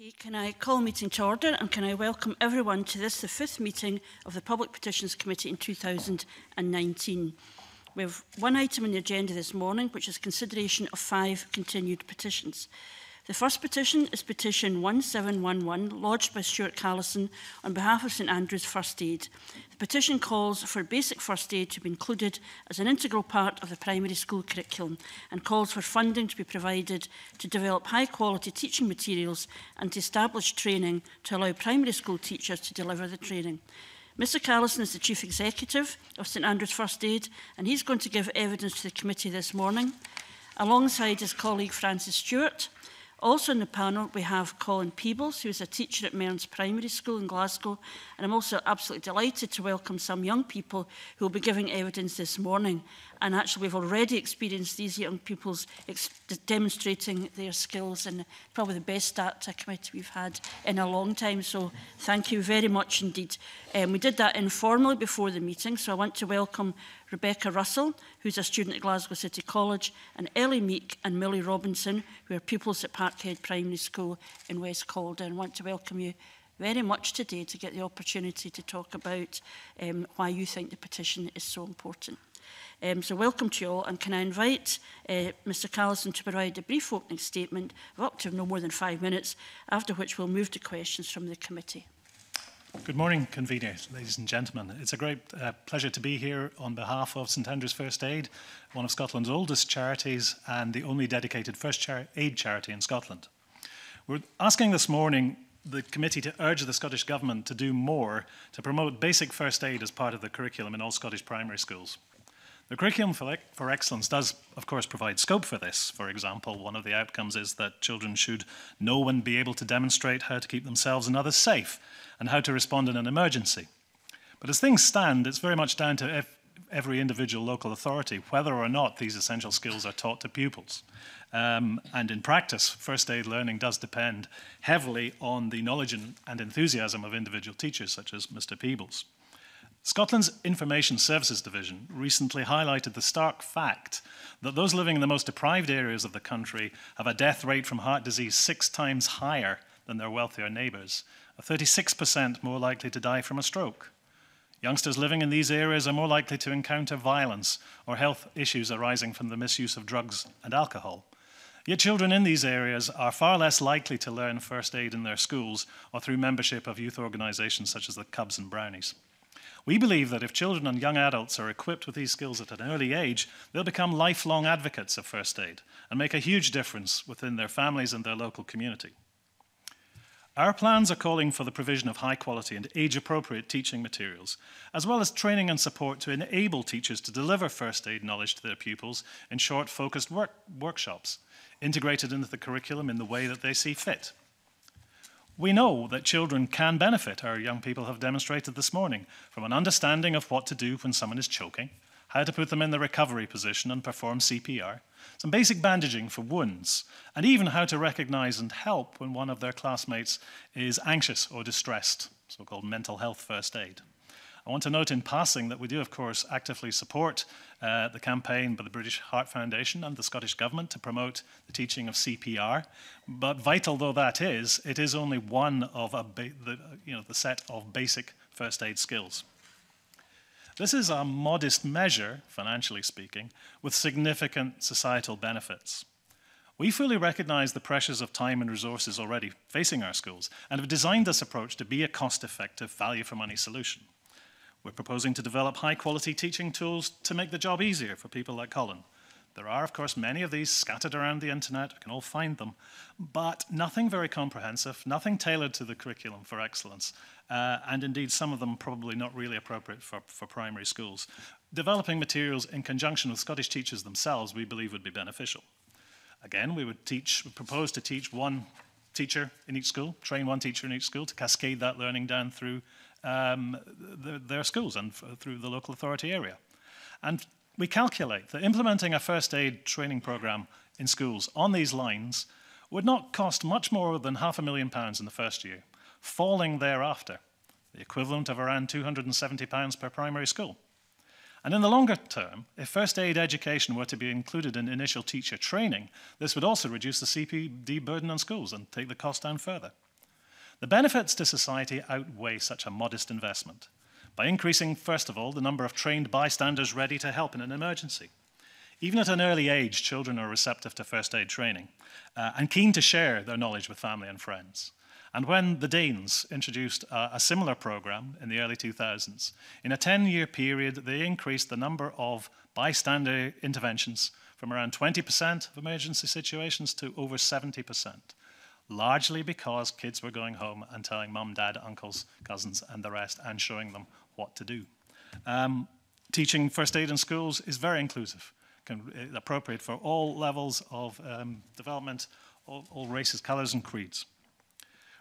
MP, can I call meeting to order and can I welcome everyone to this, the fifth meeting of the Public Petitions Committee in 2019. We have one item on the agenda this morning, which is consideration of five continued petitions. The first petition is petition 1711, lodged by Stuart Callison on behalf of St Andrews First Aid. The petition calls for basic first aid to be included as an integral part of the primary school curriculum and calls for funding to be provided to develop high quality teaching materials and to establish training to allow primary school teachers to deliver the training. Mr Callison is the Chief Executive of St Andrews First Aid and he's going to give evidence to the committee this morning alongside his colleague Francis Stewart. Also on the panel, we have Colin Peebles, is a teacher at Mearns Primary School in Glasgow. And I'm also absolutely delighted to welcome some young people who will be giving evidence this morning. And actually, we've already experienced these young people's demonstrating their skills and probably the best ACTA committee we've had in a long time. So thank you very much indeed. Um, we did that informally before the meeting, so I want to welcome Rebecca Russell, who's a student at Glasgow City College, and Ellie Meek and Millie Robinson, who are pupils at Parkhead Primary School in West Calder, and want to welcome you very much today to get the opportunity to talk about um, why you think the petition is so important. Um, so welcome to you all, and can I invite uh, eh, Mr Callison to provide a brief opening statement of up to no more than five minutes, after which we'll move to questions from the committee. Good morning, convener, ladies and gentlemen. It's a great uh, pleasure to be here on behalf of St Andrews First Aid, one of Scotland's oldest charities and the only dedicated first char aid charity in Scotland. We're asking this morning the committee to urge the Scottish Government to do more to promote basic first aid as part of the curriculum in all Scottish primary schools. The curriculum for, for excellence does, of course, provide scope for this. For example, one of the outcomes is that children should know and be able to demonstrate how to keep themselves and others safe and how to respond in an emergency. But as things stand, it's very much down to every individual local authority whether or not these essential skills are taught to pupils. Um, and in practice, first aid learning does depend heavily on the knowledge and, enthusiasm of individual teachers, such as Mr. Peebles. Scotland's Information Services Division recently highlighted the stark fact that those living in the most deprived areas of the country have a death rate from heart disease six times higher than their wealthier neighbours, are 36% more likely to die from a stroke. Youngsters living in these areas are more likely to encounter violence or health issues arising from the misuse of drugs and alcohol. Yet children in these areas are far less likely to learn first aid in their schools or through membership of youth organisations such as the Cubs and Brownies. We believe that if children and young adults are equipped with these skills at an early age, they'll become lifelong advocates of first aid and make a huge difference within their families and their local community. Our plans are calling for the provision of high quality and age appropriate teaching materials, as well as training and support to enable teachers to deliver first aid knowledge to their pupils in short, focused work workshops, integrated into the curriculum in the way that they see fit. We know that children can benefit, our young people have demonstrated this morning, from an understanding of what to do when someone is choking, how to put them in the recovery position and perform CPR, some basic bandaging for wounds, and even how to recognize and help when one of their classmates is anxious or distressed, so called mental health first aid. I want to note in passing that we do, of course, actively support uh, the campaign by the British Heart Foundation and the Scottish Government to promote the teaching of CPR. But vital though that is, it is only one of the, you know, the set of basic first aid skills. This is a modest measure, financially speaking, with significant societal benefits. We fully recognize the pressures of time and resources already facing our schools and have designed this approach to be a cost effective, value for money solution. We're proposing to develop high-quality teaching tools to make the job easier for people like Colin. There are, of course, many of these scattered around the internet. We can all find them. But nothing very comprehensive, nothing tailored to the curriculum for excellence, uh, and indeed some of them probably not really appropriate for, for primary schools. Developing materials in conjunction with Scottish teachers themselves, we believe, would be beneficial. Again, we would teach, propose to teach one teacher in each school, train one teacher in each school to cascade that learning down through um, the, their schools and through the local authority area. And we calculate that implementing a first aid training program in schools on these lines would not cost much more than half a million pounds in the first year, falling thereafter, the equivalent of around £270 per primary school. And in the longer term, if first aid education were to be included in initial teacher training, this would also reduce the CPD burden on schools and take the cost down further. The benefits to society outweigh such a modest investment by increasing, first of all, the number of trained bystanders ready to help in an emergency. Even at an early age, children are receptive to first aid training uh, and keen to share their knowledge with family and friends. And when the Danes introduced a, uh, a similar program in the early 2000s, in a 10 year period, they increased the number of bystander interventions from around 20% of emergency situations to over 70% largely because kids were going home and telling mum, dad, uncles, cousins, and the rest, and showing them what to do. Um, teaching first aid in schools is very inclusive, can, uh, appropriate for all levels of um, development, all, all races, colours, and creeds.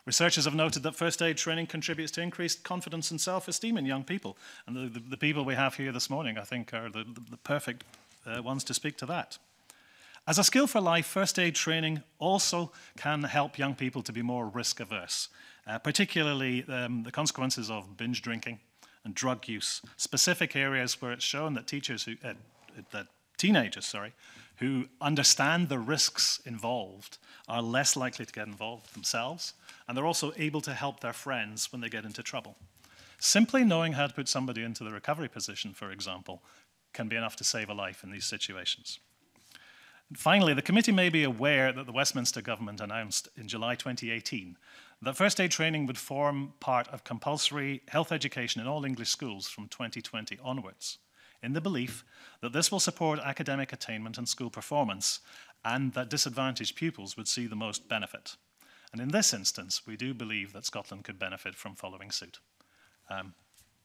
Researchers have noted that first aid training contributes to increased confidence and self esteem in young people. And the, the, the people we have here this morning, I think, are the, the perfect uh, ones to speak to that. As a skill for life, first aid training also can help young people to be more risk averse, uh, particularly um, the consequences of binge drinking and drug use, specific areas where it's shown that teachers who, uh, that teenagers, sorry, who understand the risks involved are less likely to get involved themselves, and they're also able to help their friends when they get into trouble. Simply knowing how to put somebody into the recovery position, for example, can be enough to save a life in these situations. Finally, the committee may be aware that the Westminster government announced in July 2018 that first aid training would form part of compulsory health education in all English schools from 2020 onwards, in the belief that this will support academic attainment and school performance, and that disadvantaged pupils would see the most benefit. And in this instance, we do believe that Scotland could benefit from following suit. Um,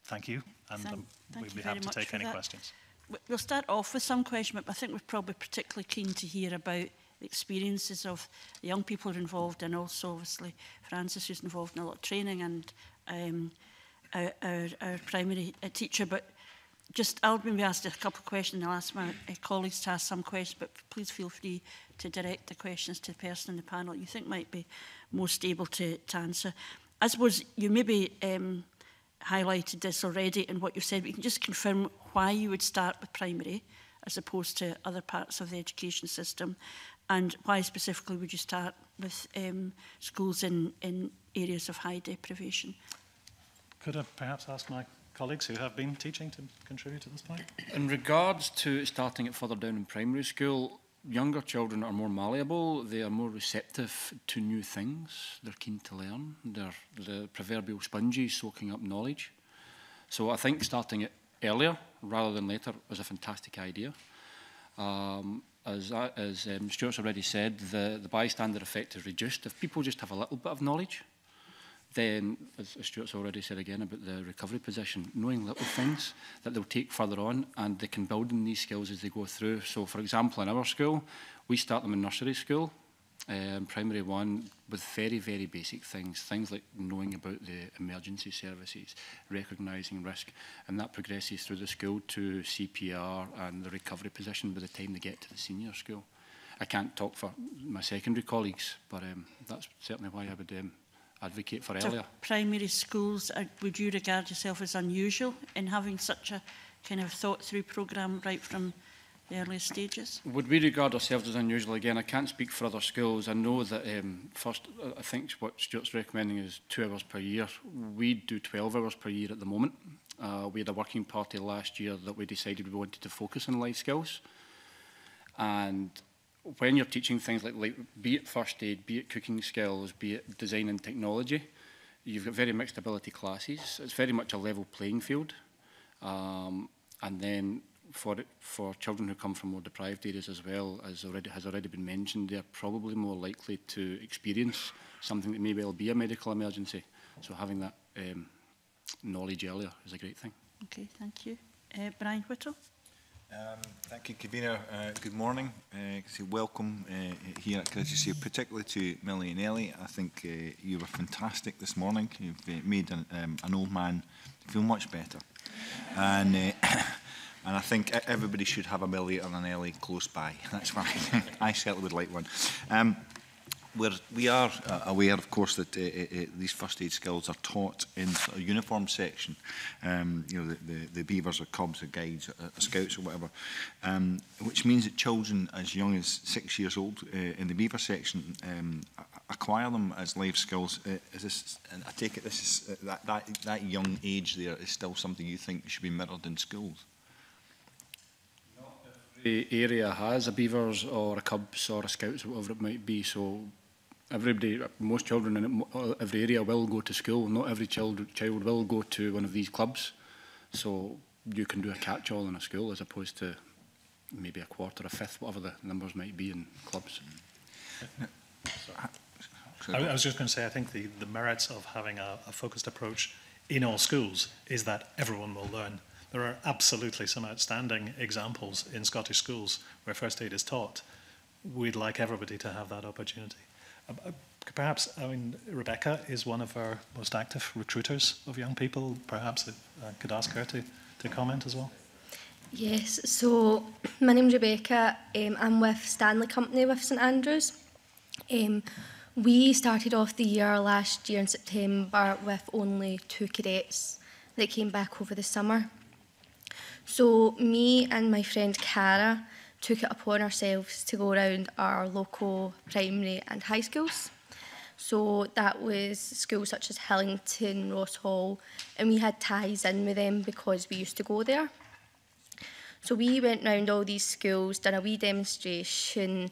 thank you, and thank, um, thank we'd be happy to take any that. questions. we'll start off with some questions, but I think we're probably particularly keen to hear about the experiences of the young people who are involved and also obviously Francis who's involved in a lot of training and um, our, our, our primary uh, teacher. But just I'll be asked a couple of questions and I'll ask my uh, colleagues to ask some questions, but please feel free to direct the questions to the person in the panel you think might be most able to, to answer. I suppose you maybe um, highlighted this already in what you've said, but you can just confirm why you would start with primary as opposed to other parts of the education system and why specifically would you start with um, schools in, in areas of high deprivation? Could I perhaps ask my colleagues who have been teaching to contribute to this point? In regards to starting it further down in primary school, younger children are more malleable, they are more receptive to new things, they're keen to learn, they're the proverbial sponges soaking up knowledge. So I think starting it earlier rather than later was a fantastic idea. Um, as I, as um, Stuart's already said, the, the bystander effect is reduced. If people just have a little bit of knowledge, Then, as Stuart's already said again about the recovery position, knowing little things that they'll take further on and they can build in these skills as they go through. So, for example, in our school, we start them in nursery school, um, primary one, with very, very basic things. Things like knowing about the emergency services, recognising risk, and that progresses through the school to CPR and the recovery position by the time they get to the senior school. I can't talk for my secondary colleagues, but um, that's certainly why I would um, advocate for earlier. Primary schools, uh, would you regard yourself as unusual in having such a kind of thought through programme right from the early stages? Would we regard ourselves as unusual? Again, I can't speak for other schools. I know that um, first, uh, I think what Stuart's recommending is two hours per year. We do 12 hours per year at the moment. Uh, we had a working party last year that we decided we wanted to focus on life skills. And when you're teaching things like, like be it first aid, be it cooking skills, be it design and technology, you've got very mixed ability classes. It's very much a level playing field. Um, and then for it, for children who come from more deprived areas as well, as already has already been mentioned, they're probably more likely to experience something that may well be a medical emergency. So having that um, knowledge earlier is a great thing. Okay, thank you. Uh, Brian Whittle. Um, thank you, Kavina. Uh, good morning. Uh, say welcome uh, here at Suisse, particularly to Millie and Ellie. I think uh, you were fantastic this morning. You've uh, made an, um, an old man feel much better. And, uh, and I think e-, everybody should have a Millie and an Ellie close by. That's why I, I certainly would like one. Um, we're, we are uh, aware, of course, that uh, uh, uh, these first aid skills are taught in a uniform section. Um, you know, the, the, the beavers or cubs or guides or, uh, or uh, scouts or whatever, um, which means that children as young as six years old uh, in the beaver section um, acquire them as life skills. Uh, is this, and I take it this is, uh, that, that, that young age there is still something you think should be mirrored in schools? The area has a beavers or a cubs or a scouts whatever it might be so everybody, most children in uh, every area will go to school. Not every child child will go to one of these clubs. So you can do a catch-all in a school as opposed to maybe a quarter, a fifth, whatever the numbers might be in clubs. I, I was just going to say, I think the, the merits of having a, a focused approach in all schools is that everyone will learn. There are absolutely some outstanding examples in Scottish schools where first aid is taught. We'd like everybody to have that opportunity perhaps, I mean, Rebecca is one of our most active recruiters of young people. Perhaps I uh, could ask her to, to comment as well. Yes, so my name's Rebecca. Um, I'm with Stanley Company with St Andrews. Um, we started off the year last year in September with only two cadets that came back over the summer. So me and my friend Cara took it upon ourselves to go around our local primary and high schools. So that was schools such as Hillington, Ross Hall, and we had ties in with them because we used to go there. So we went round all these schools, done a wee demonstration,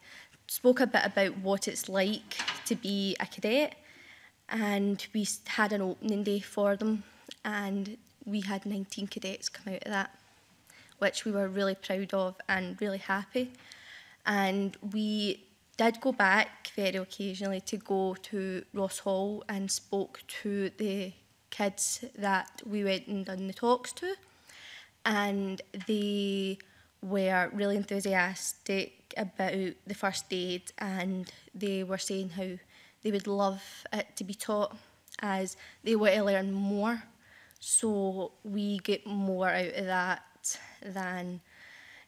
spoke a bit about what it's like to be a cadet, and we had an opening day for them, and we had 19 cadets come out of that which we were really proud of and really happy. And we did go back very occasionally to go to Ross Hall and spoke to the kids that we went and done the talks to. And they were really enthusiastic about the first aid and they were saying how they would love it to be taught as they were to learn more. So we get more out of that that than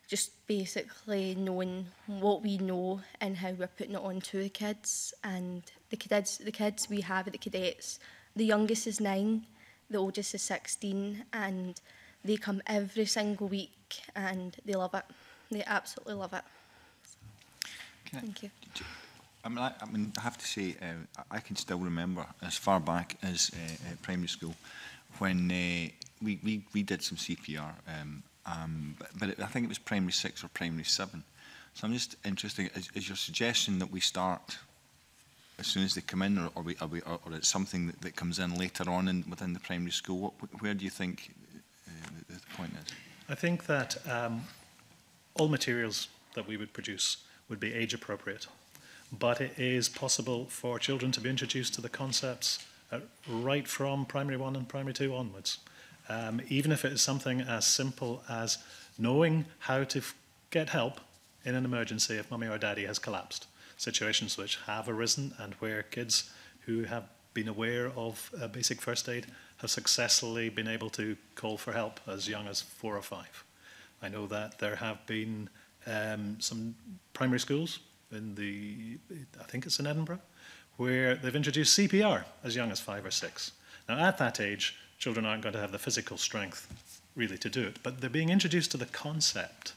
just basically knowing what we know and how we're putting it on to the kids and the kids the kids we have at the cadets the youngest is nine the oldest is 16 and they come every single week and they love it they absolutely love it can thank you I mean, I, I mean, I have to say, uh, I can still remember as far back as uh, uh primary school when uh, we, we, we did some CPR, um, um, but, but it, I think it was primary six or primary seven. So I'm just interested, is, is your suggestion that we start as soon as they come in, or, or, we, are we, or, or it's something that, that comes in later on in, within the primary school? What, where do you think uh, the, the point is? I think that um, all materials that we would produce would be age appropriate, but it is possible for children to be introduced to the concepts uh, right from primary one and primary two onwards um, even if it is something as simple as knowing how to get help in an emergency if mummy or daddy has collapsed. Situations which have arisen and where kids who have been aware of uh, basic first aid have successfully been able to call for help as young as four or five. I know that there have been um, some primary schools in the, I think it's in Edinburgh, where they've introduced CPR as young as five or six. Now, at that age, children aren't going to have the physical strength really to do it, but they're being introduced to the concept.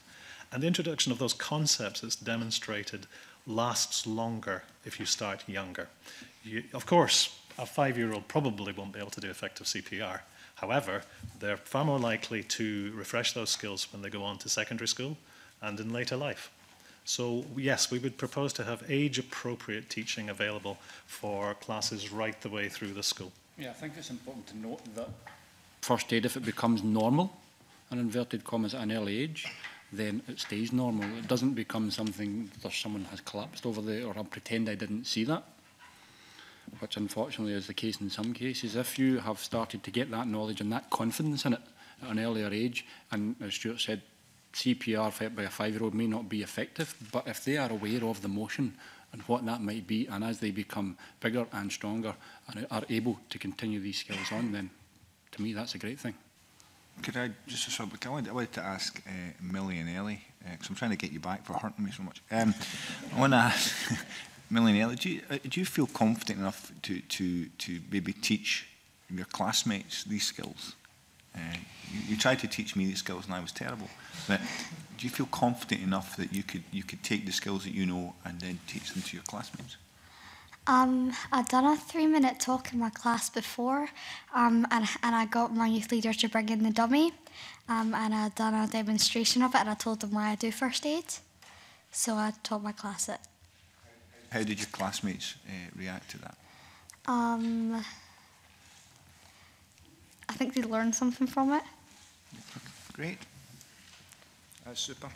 And the introduction of those concepts that's demonstrated lasts longer if you start younger. You, of course, a five year old probably won't be able to do effective CPR. However, they're far more likely to refresh those skills when they go on to secondary school and in later life. So, yes, we would propose to have age appropriate teaching available for classes right the way through the school. Yeah, I think it's important to note that first aid, if it becomes normal, and inverted commas, at an early age, then it stays normal. It doesn't become something that someone has collapsed over there or I'll pretend I didn't see that, which unfortunately is the case in some cases. If you have started to get that knowledge and that confidence in it at an earlier age, and as Stuart said, CPR by a five-year-old may not be effective, but if they are aware of the motion and what that might be. And as they become bigger and stronger and are able to continue these skills on, then to me that's a great thing. Could I just sort of, I wanted to ask uh, Millie and Ellie, because uh, I'm trying to get you back for hurting me so much. Um, I want to ask Millie and Ellie, do you, uh, do you feel confident enough to, to, to maybe teach your classmates these skills? Uh, you, you tried to teach me these skills and I was terrible. But do you feel confident enough that you could you could take the skills that you know and then teach them to your classmates? Um, I'd done a three minute talk in my class before um, and, and I got my youth leader to bring in the dummy um, and I'd done a demonstration of it and I told them why I do first aid. So I taught my class it. How did your classmates uh, react to that? Um, I think they learn something from it. Great. That's super.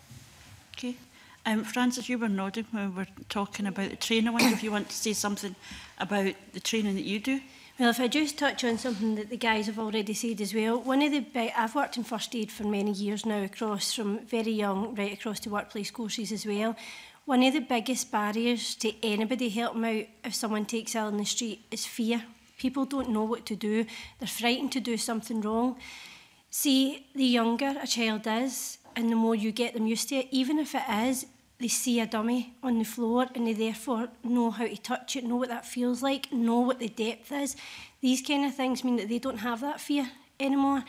Okay. Um, Francis, you were nodding when we were talking about the training. I wonder if you want to say something about the training that you do. Well, if I just touch on something that the guys have already said as well, one of the I've worked in first aid for many years now, across from very young right across to workplace courses as well. One of the biggest barriers to anybody helping out if someone takes ill in the street is fear. People don't know what to do. They're frightened to do something wrong. See, the younger a child is, and the more you get them used to it, even if it is, they see a dummy on the floor and they therefore know how to touch it, know what that feels like, know what the depth is. These kind of things mean that they don't have that fear anymore.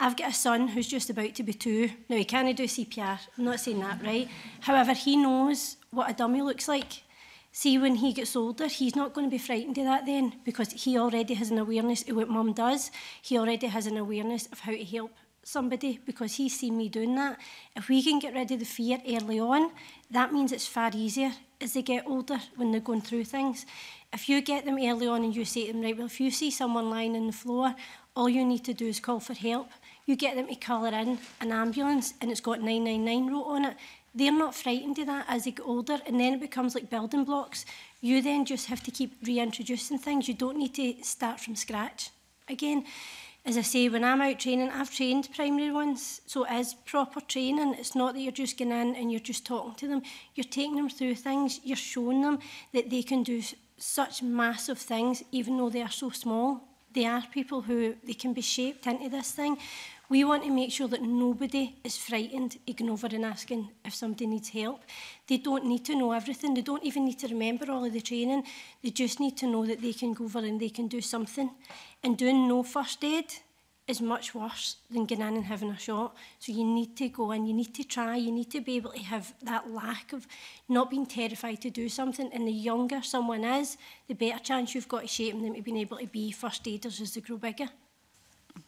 I've got a son who's just about to be two. Now, he can't do CPR. I'm not saying that, right? However, he knows what a dummy looks like. See, when he gets older, he's not going to be frightened of that then because he already has an awareness of what mum does. He already has an awareness of how to help somebody because he's seen me doing that. If we can get rid of the fear early on, that means it's far easier as they get older when they're going through things. If you get them early on and you say to them, right, well, if you see someone lying on the floor, all you need to do is call for help. You get them to colour in an ambulance and it's got 999 wrote on it they're not frightened of that as they get older and then it becomes like building blocks you then just have to keep reintroducing things you don't need to start from scratch again as I say when I'm out training I've trained primary ones so it is proper training it's not that you're just going in and you're just talking to them you're taking them through things you're showing them that they can do such massive things even though they are so small they are people who they can be shaped into this thing We want to make sure that nobody is frightened ignoring over and asking if somebody needs help. They don't need to know everything. They don't even need to remember all of the training. They just need to know that they can go over and they can do something. And doing no first aid is much worse than going in and having a shot. So you need to go and you need to try, you need to be able to have that lack of not being terrified to do something. And the younger someone is, the better chance you've got to shape them to being able to be first aiders as they grow bigger.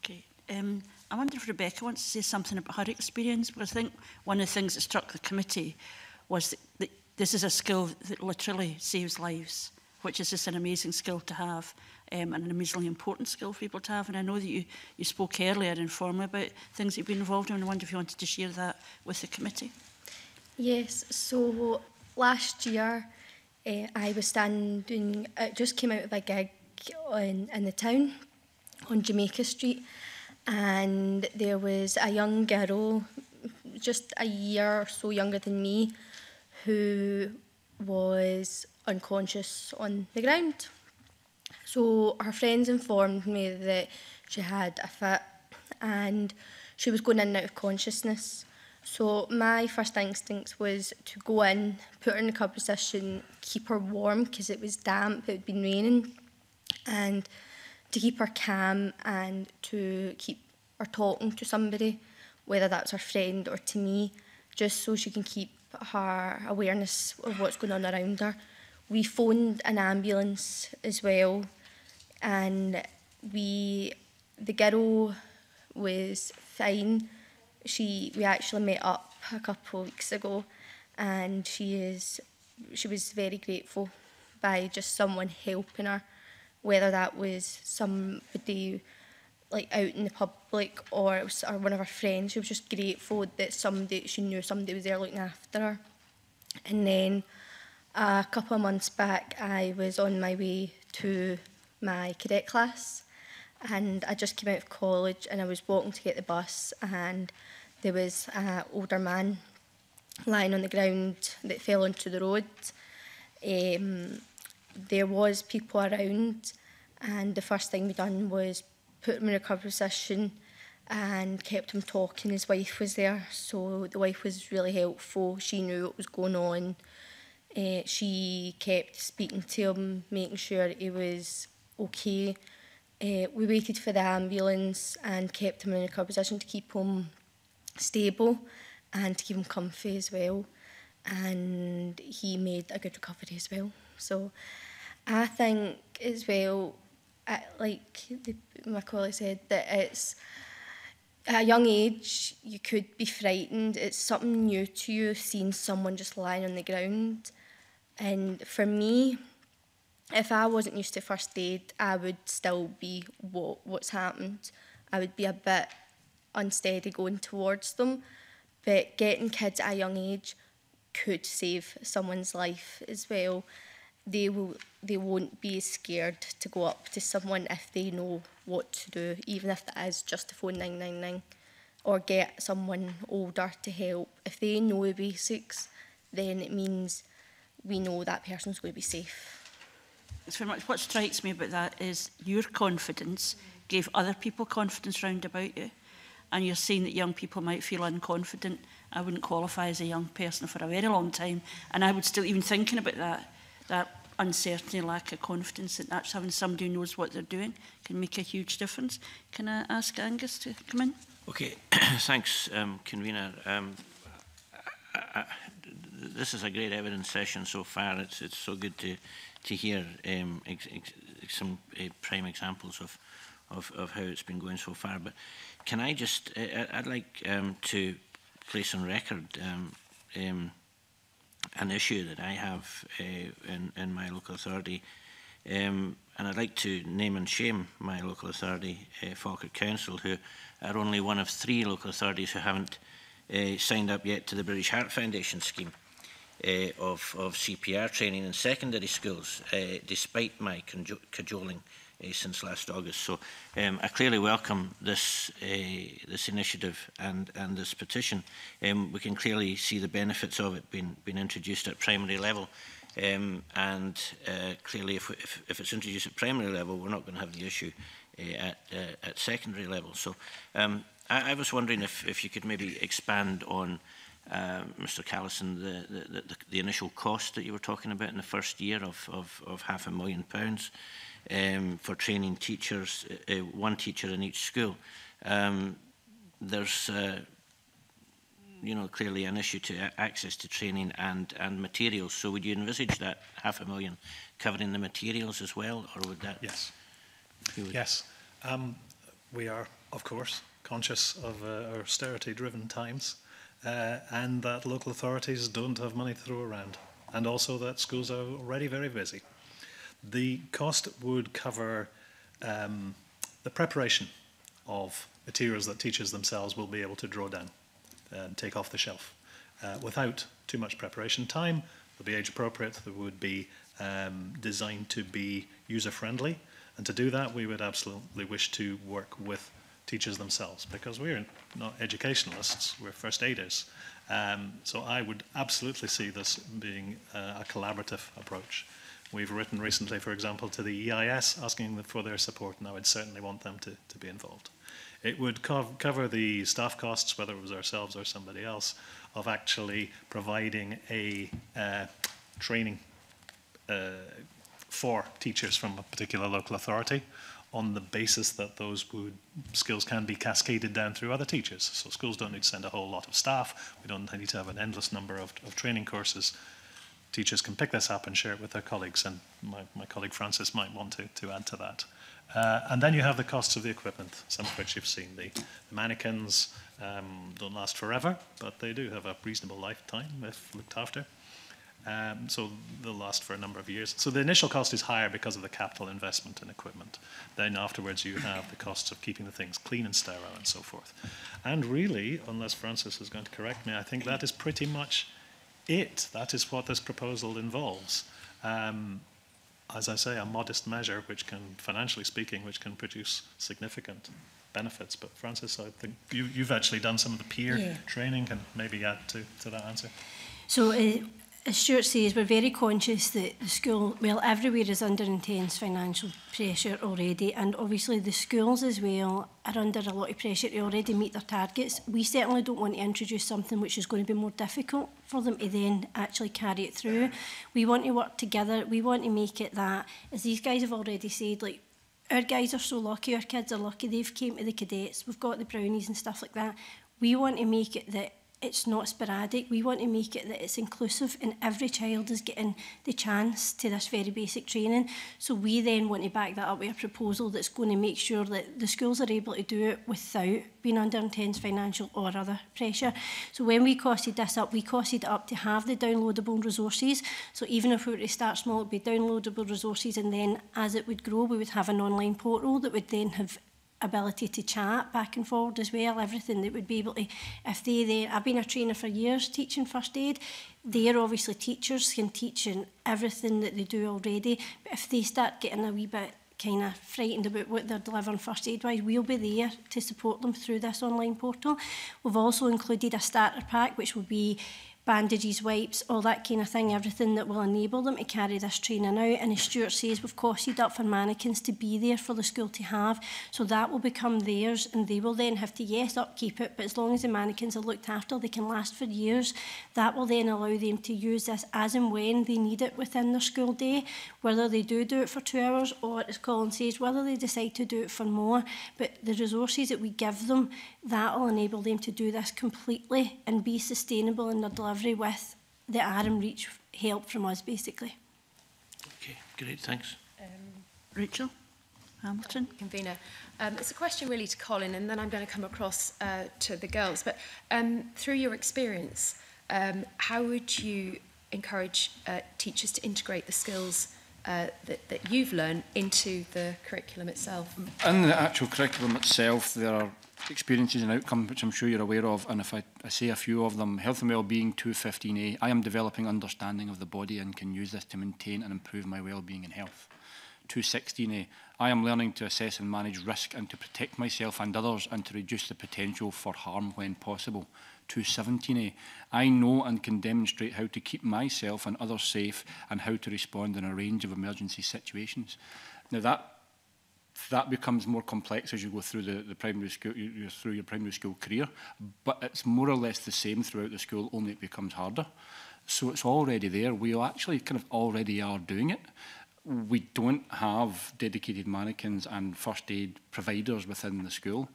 Okay. Um, I wonder if Rebecca wants to say something about her experience, because I think one of the things that struck the committee was that, that this is a skill that literally saves lives, which is just an amazing skill to have um, and an amazingly important skill for people to have. And I know that you, you spoke earlier informally about things you've been involved in, and I wonder if you wanted to share that with the committee. Yes, so last year uh, I was standing, it just came out of a gig in, in the town on Jamaica Street, and there was a young girl, just a year or so younger than me, who was unconscious on the ground. So her friends informed me that she had a fit and she was going in and out of consciousness. So my first instinct was to go in, put her in a cup position, keep her warm because it was damp, it had been raining. And to keep her calm and to keep her talking to somebody, whether that's her friend or to me, just so she can keep her awareness of what's going on around her. We phoned an ambulance as well, and we the girl was fine. She we actually met up a couple of weeks ago, and she is she was very grateful by just someone helping her whether that was somebody like out in the public or it was or one of her friends. She was just grateful that somebody she knew somebody was there looking after her. And then a couple of months back, I was on my way to my cadet class, and I just came out of college and I was walking to get the bus, and there was an older man lying on the ground that fell onto the road. Um, there was people around and the first thing we done was put him in a recovery position and kept him talking. His wife was there, so the wife was really helpful. She knew what was going on. Uh, she kept speaking to him, making sure he was okay. Uh, we waited for the ambulance and kept him in a recovery position to keep him stable and to keep him comfy as well. And he made a good recovery as well. So I think as well, I, like the, colleague said, that it's at a young age you could be frightened. It's something new to you, seeing someone just lying on the ground. And for me, if I wasn't used to first aid, I would still be what what's happened. I would be a bit unsteady going towards them. But getting kids at a young age could save someone's life as well they will they won't be scared to go up to someone if they know what to do, even if that is just to phone 999 or get someone older to help. If they know the basics, then it means we know that person's going to be safe. Thanks very much. What strikes me about that is your confidence gave other people confidence round about you. And you're saying that young people might feel unconfident. I wouldn't qualify as a young person for a very long time. And I would still, even thinking about that, that uncertainty, lack of confidence, that that's having somebody who knows what they're doing can make a huge difference. Can I ask Angus to come in? Okay, thanks, um, convener. Um, I, I, this is a great evidence session so far. It's it's so good to to hear um, ex, ex, some uh, prime examples of, of of how it's been going so far. But can I just? Uh, uh I'd like um, to place on record um, um, an issue that I have uh, in, in my local authority. Um, and I'd like to name and shame my local authority, uh, Falkirk Council, who are only one of three local authorities who haven't uh, signed up yet to the British Heart Foundation scheme uh, of, of CPR training in secondary schools, uh, despite my cajoling uh, since last August. So um, I clearly welcome this uh, this initiative and and this petition. Um, we can clearly see the benefits of it being being introduced at primary level. Um, and uh, clearly, if, if, if it's introduced at primary level, we're not going to have the issue uh, at, uh, at secondary level. So um, I, I was wondering if, if you could maybe expand on uh, Mr. Callison, the, the, the, the initial cost that you were talking about in the first year of, of, of half a million pounds, um, for training teachers, uh, uh, one teacher in each school. Um, there's, uh, you know, clearly an issue to access to training and, and materials. So would you envisage that half a million covering the materials as well, or would that? Yes. Would yes. Um, we are, of course, conscious of uh, our austerity-driven times uh, and that local authorities don't have money to throw around and also that schools are already very busy. The cost would cover um, the preparation of materials that teachers themselves will be able to draw down and take off the shelf uh, without too much preparation time. They'll be age appropriate, they would be um, designed to be user friendly. And to do that, we would absolutely wish to work with teachers themselves because we're not educationalists, we're first aiders. Um, so I would absolutely see this being uh, a collaborative approach. We've written recently, for example, to the EIS asking them for their support, and I would certainly want them to, to be involved. It would cov cover the staff costs, whether it was ourselves or somebody else, of actually providing a uh, training uh, for teachers from a particular local authority on the basis that those would, skills can be cascaded down through other teachers. So schools don't need to send a whole lot of staff. We don't need to have an endless number of, of training courses. teachers can pick this up and share it with their colleagues, and my, my colleague Francis might want to, to add to that. Uh, and then you have the costs of the equipment, some of which you've seen. The, the mannequins um, don't last forever, but they do have a reasonable lifetime if looked after. Um, so they'll last for a number of years. So the initial cost is higher because of the capital investment in equipment. Then afterwards you have the costs of keeping the things clean and sterile and so forth. And really, unless Francis is going to correct me, I think that is pretty much it. That is what this proposal involves. Um, as I say, a modest measure, which can, financially speaking, which can produce significant benefits. But Francis, I think you, you've actually done some of the peer yeah. training, and maybe add to, to that answer. So uh, as Stuart says, we're very conscious that the school, well, everywhere is under intense financial pressure already, and obviously the schools as well are under a lot of pressure to already meet their targets. We certainly don't want to introduce something which is going to be more difficult for them to then actually carry it through. We want to work together. We want to make it that, as these guys have already said, like our guys are so lucky, our kids are lucky, they've came to the cadets, we've got the brownies and stuff like that. We want to make it that it's not sporadic. We want to make it that it's inclusive and every child is getting the chance to this very basic training. So we then want to back that up with a proposal that's going to make sure that the schools are able to do it without being under intense financial or other pressure. So when we costed this up, we costed up to have the downloadable resources. So even if we were to start small, it would be downloadable resources and then as it would grow, we would have an online portal that would then have ability to chat back and forward as well, everything that would be able to, if they there, I've been a trainer for years teaching first aid, they're obviously teachers can teach in everything that they do already, but if they start getting a wee bit kind of frightened about what they're delivering first aid wise, we'll be there to support them through this online portal. We've also included a starter pack which will be bandages, wipes, all that kind of thing, everything that will enable them to carry this training out. And as Stuart says, we've costed up for mannequins to be there for the school to have. So that will become theirs and they will then have to, yes, upkeep it, but as long as the mannequins are looked after, they can last for years. That will then allow them to use this as and when they need it within their school day, whether they do do it for two hours or, as Colin says, whether they decide to do it for more. But the resources that we give them, That will enable them to do this completely and be sustainable in their delivery with the arm reach help from us, basically. Okay, great, thanks. Um, Rachel? Hamilton. Convener. Um, it's a question really to Colin, and then I'm going to come across uh, to the girls. But um, through your experience, um, how would you encourage uh, teachers to integrate the skills uh, that, that you've learned into the curriculum itself? In the actual curriculum itself, there are experiences and outcomes, which I'm sure you're aware of, and if I, I say a few of them, Health and Wellbeing 215A, I am developing understanding of the body and can use this to maintain and improve my well-being and health. 216A, I am learning to assess and manage risk and to protect myself and others and to reduce the potential for harm when possible. 217A, I know and can demonstrate how to keep myself and others safe and how to respond in a range of emergency situations. Now that that becomes more complex as you go through the, the primary school, you, through your primary school career, but it's more or less the same throughout the school, only it becomes harder. So it's already there. We actually kind of already are doing it. We don't have dedicated mannequins and first aid providers within the school.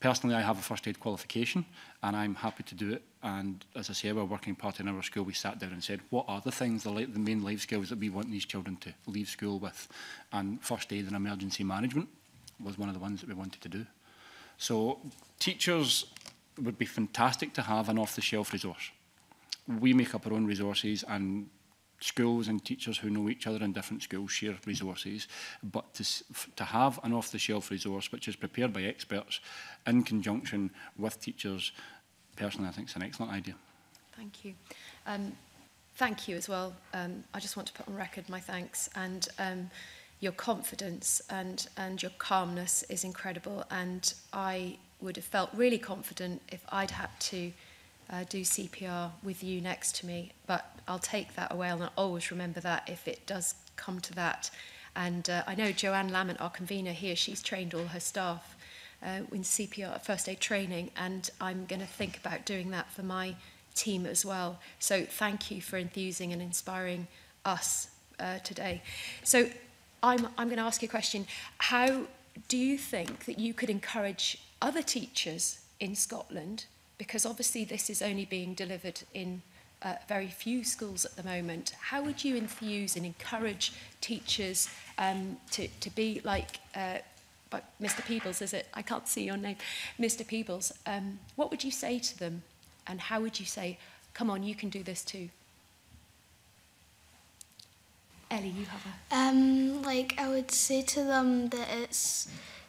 Personally, I have a first aid qualification and I'm happy to do it. And as I say, we're working part in our school, we sat down and said, what are the things, the, the main life skills that we want these children to leave school with? And first aid and emergency management was one of the ones that we wanted to do. So teachers would be fantastic to have an off-the-shelf resource. We make up our own resources and schools and teachers who know each other in different schools share resources, but to, to have an off-the-shelf resource which is prepared by experts in conjunction with teachers, personally I think is an excellent idea. Thank you. Um, thank you as well. Um, I just want to put on record my thanks and um, your confidence and, and your calmness is incredible and I would have felt really confident if I'd had to uh, do CPR with you next to me, but I'll take that away and I'll always remember that if it does come to that. And uh, I know Joanne Lamont, our convener here, she's trained all her staff uh, in CPR first aid training, and I'm going to think about doing that for my team as well. So thank you for enthusing and inspiring us uh, today. So I'm, I'm going to ask you a question. How do you think that you could encourage other teachers in Scotland? Because obviously this is only being delivered in uh, very few schools at the moment. How would you enthuse and encourage teachers um, to, to be like uh, but Mr. Peebles, is it? I can't see your name. Mr. Peebles, um, what would you say to them? And how would you say, come on, you can do this too? Ellie, you have a. Um, like, I would say to them that it's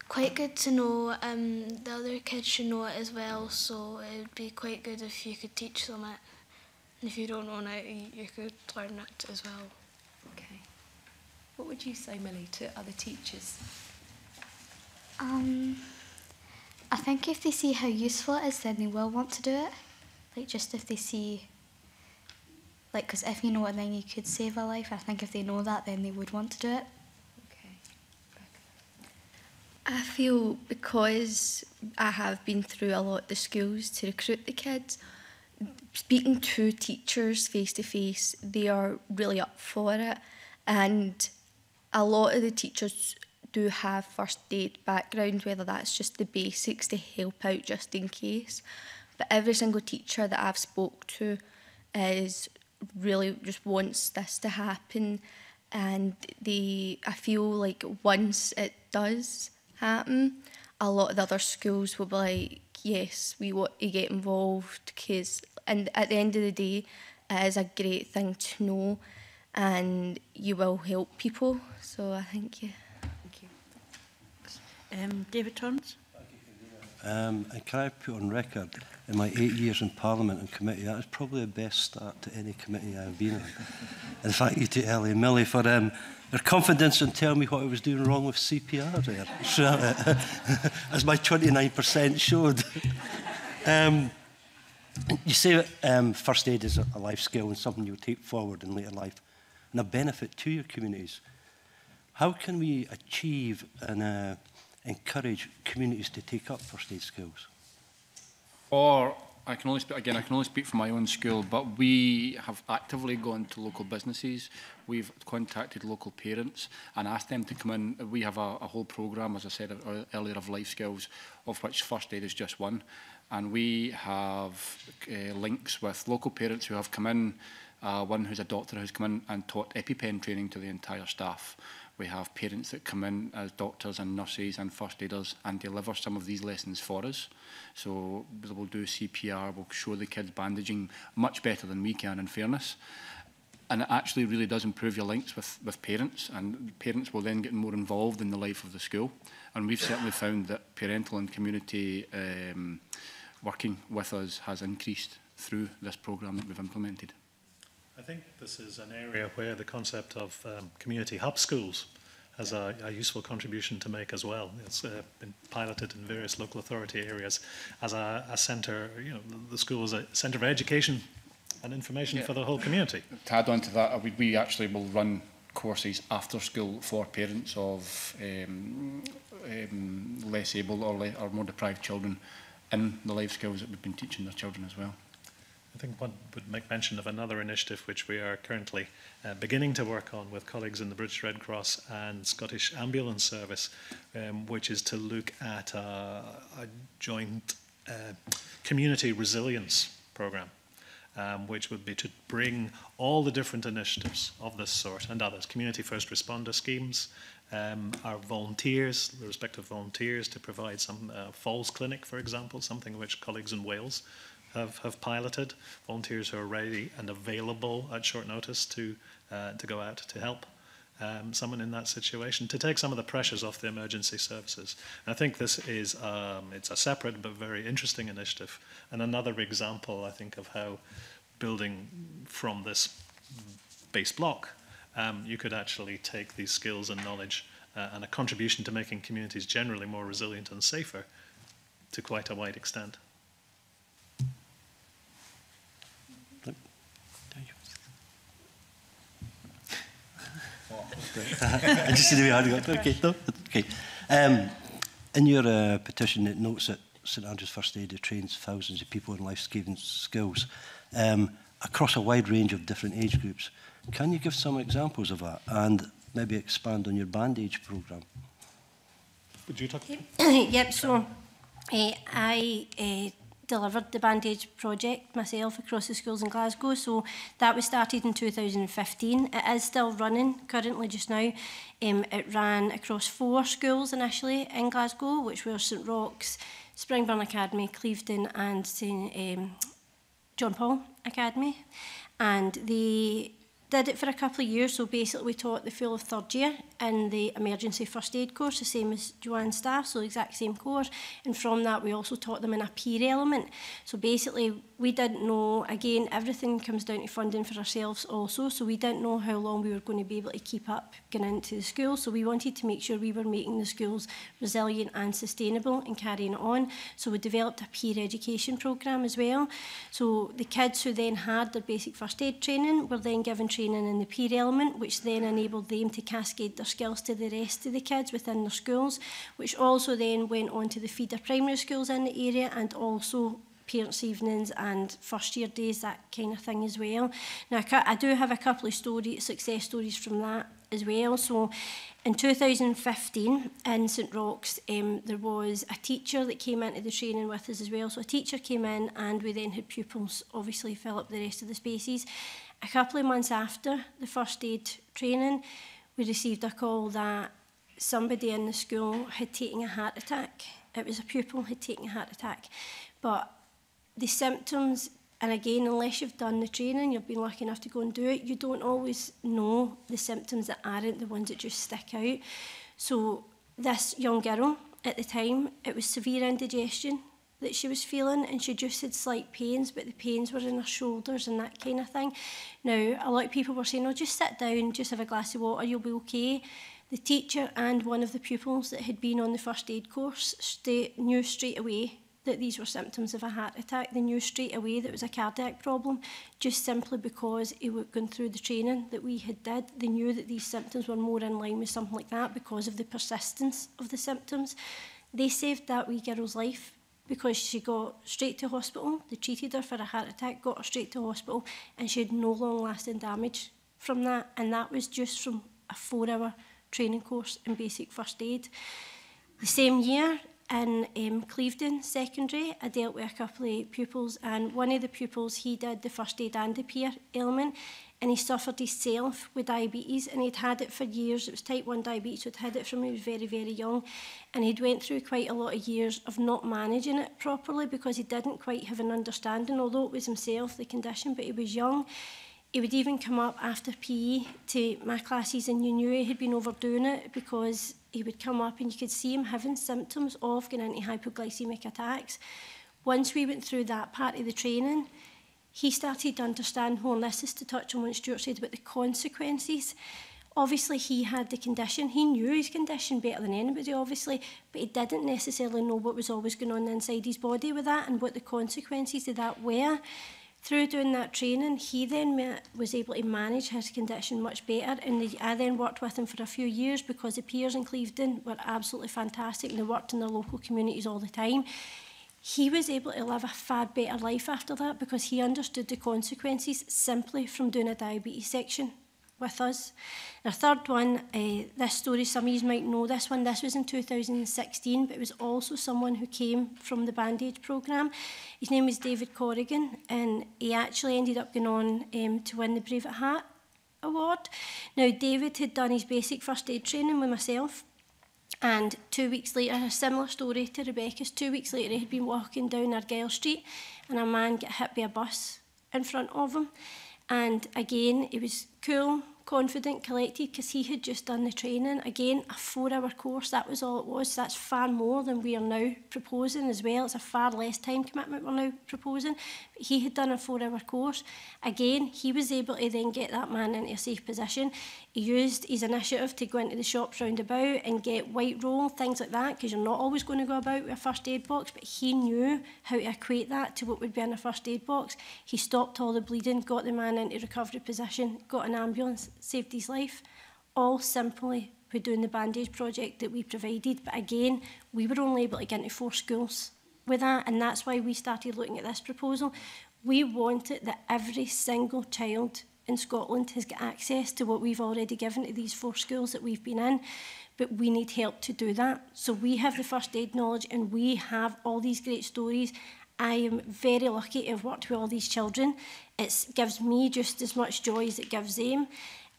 quite good to know, um, the other kids should know it as well, so it would be quite good if you could teach them it. And if you don't own it, you, you could learn it as well. Okay. What would you say, Millie, to other teachers? Um, I think if they see how useful it is, then they will want to do it. Like, just if they see, like, because if you know it, then you could save a life. I think if they know that, then they would want to do it. I feel because I have been through a lot of the schools to recruit the kids, speaking to teachers face to face, they are really up for it. And a lot of the teachers do have first aid background, whether that's just the basics to help out just in case. But every single teacher that I've spoke to is really just wants this to happen and they I feel like once it does happen, a lot of the other schools will be like, yes, we want to get involved because and at the end of the day, it is a great thing to know, and you will help people. So I think yeah. Thank you. Um, David Turns. Um, and can I put on record, in my eight years in Parliament and committee, that is probably the best start to any committee I've been on. in fact, you to Ellie and Millie for um, their confidence in telling me what I was doing wrong with CPR there, as my 29% showed. um, You say um, first aid is a life skill and something you take forward in later life and a benefit to your communities. How can we achieve and uh, encourage communities to take up first aid skills? Or I can only speak, again, I can only speak for my own school, but we have actively gone to local businesses. We've contacted local parents and asked them to come in. We have a, a whole programme, as I said uh, earlier, of life skills, of which first aid is just one and we have uh, links with local parents who have come in, uh, one who's a doctor who's come in and taught EpiPen training to the entire staff. We have parents that come in as doctors and nurses and first aiders and deliver some of these lessons for us. So we'll do CPR, we'll show the kids bandaging much better than we can in fairness and it actually really does improve your links with, with parents and parents will then get more involved in the life of the school and we've certainly found that parental and community um, working with us has increased through this programme that we've implemented. I think this is an area where the concept of um, community hub schools has a, a useful contribution to make as well. It's uh, been piloted in various local authority areas as a, a centre, you know, the school is a centre of education and information yeah. for the whole community. To add on to that, we, we actually will run courses after school for parents of um, um, less able or, le or more deprived children in the life skills that we've been teaching their children as well. I think one would make mention of another initiative which we are currently uh, beginning to work on with colleagues in the British Red Cross and Scottish Ambulance Service, um, which is to look at a, a joint uh, community resilience programme um, which would be to bring all the different initiatives of this sort and others, community first responder schemes, um, our volunteers, the respective volunteers, to provide some uh, falls clinic, for example, something which colleagues in Wales have, have piloted, volunteers who are ready and available at short notice to, uh, to go out to help um, someone in that situation to take some of the pressures off the emergency services. And I think this is um, it's a separate but very interesting initiative and another example, I think, of how building from this base block, um, you could actually take these skills and knowledge uh, and a contribution to making communities generally more resilient and safer to quite a wide extent. I just the way I got it. Okay, no, okay. Um, in your uh, petition, it notes that St Andrew's First Aid trains thousands of people in life-saving skills um, across a wide range of different age groups. Can you give some examples of that and maybe expand on your bandage programme? Would you talk? yep, so uh, I uh, delivered the Bandage project myself across the schools in Glasgow. So that was started in 2015. It is still running currently just now. Um, it ran across four schools initially in Glasgow, which were St Rock's, Springburn Academy, Clevedon and St um, John Paul Academy. And they did it for a couple of years. So basically, we taught the full of third year in the emergency first aid course, the same as Joanne's staff, so exact same course. And from that, we also taught them an peer element. So basically, we didn't know, again, everything comes down to funding for ourselves also, so we didn't know how long we were going to be able to keep up going into the school. So we wanted to make sure we were making the schools resilient and sustainable and carrying on. So we developed a peer education programme as well. So the kids who then had their basic first aid training were then given training in the peer element, which then enabled them to cascade their skills to the rest of the kids within their schools, which also then went on to the feeder primary schools in the area and also parents' evenings and first year days, that kind of thing as well. Now, I do have a couple of story, success stories from that as well. So in 2015 in St Rock's, um, there was a teacher that came into the training with us as well. So a teacher came in and we then had pupils obviously fill up the rest of the spaces. A couple of months after the first aid training, we received a call that somebody in the school had taken a heart attack. It was a pupil had taken a heart attack. But the symptoms, and again, unless you've done the training, you've been lucky enough to go and do it, you don't always know the symptoms that aren't the ones that just stick out. So this young girl, at the time, it was severe indigestion that she was feeling and she just had slight pains but the pains were in her shoulders and that kind of thing. Now a lot of people were saying, oh just sit down, just have a glass of water, you'll be okay. The teacher and one of the pupils that had been on the first aid course knew straight away that these were symptoms of a heart attack. They knew straight away that it was a cardiac problem just simply because he was gone through the training that we had did. They knew that these symptoms were more in line with something like that because of the persistence of the symptoms. They saved that wee girl's life because she got straight to hospital. They treated her for a heart attack, got her straight to hospital, and she had no long-lasting damage from that. And that was just from a four-hour training course in basic first aid. The same year, in um, Clevedon Secondary. I dealt with a couple of pupils and one of the pupils, he did the first aid and the peer element and he suffered himself with diabetes and he'd had it for years. It was type 1 diabetes, so he'd had it from he was very, very young. And he'd went through quite a lot of years of not managing it properly because he didn't quite have an understanding, although it was himself, the condition, but he was young. He would even come up after PE to my classes and you knew he had been overdoing it because he would come up and you could see him having symptoms of going into hypoglycemic attacks. Once we went through that part of the training, he started to understand more, and this is to touch on what Stuart said about the consequences. Obviously, he had the condition. He knew his condition better than anybody, obviously, but he didn't necessarily know what was always going on inside his body with that and what the consequences of that were. Through doing that training, he then was able to manage his condition much better. And the, I then worked with him for a few years because the peers in Clevedon were absolutely fantastic and they worked in the local communities all the time. He was able to live a far better life after that because he understood the consequences simply from doing a diabetes section with us. Our third one, uh, this story, some of you might know this one. This was in 2016, but it was also someone who came from the Band Aid programme. His name was David Corrigan, and he actually ended up going on um, to win the Brave at Heart Award. Now, David had done his basic first aid training with myself. And two weeks later, a similar story to Rebecca's, two weeks later, he'd been walking down Argyle Street and a man got hit by a bus in front of him. And again, he was cool, confident, collected, because he had just done the training. Again, a four-hour course, that was all it was. That's far more than we are now proposing as well. It's a far less time commitment we're now proposing. He had done a four-hour course. Again, he was able to then get that man into a safe position. He used his initiative to go into the shops round about and get white roll, things like that, because you're not always going to go about with a first aid box, but he knew how to equate that to what would be in a first aid box. He stopped all the bleeding, got the man into recovery position, got an ambulance, saved his life, all simply by doing the bandage project that we provided. But again, we were only able to get into four schools with that, and that's why we started looking at this proposal. We it that every single child in Scotland has got access to what we've already given to these four schools that we've been in, but we need help to do that. So we have the first aid knowledge and we have all these great stories. I am very lucky to have worked with all these children. It gives me just as much joy as it gives them.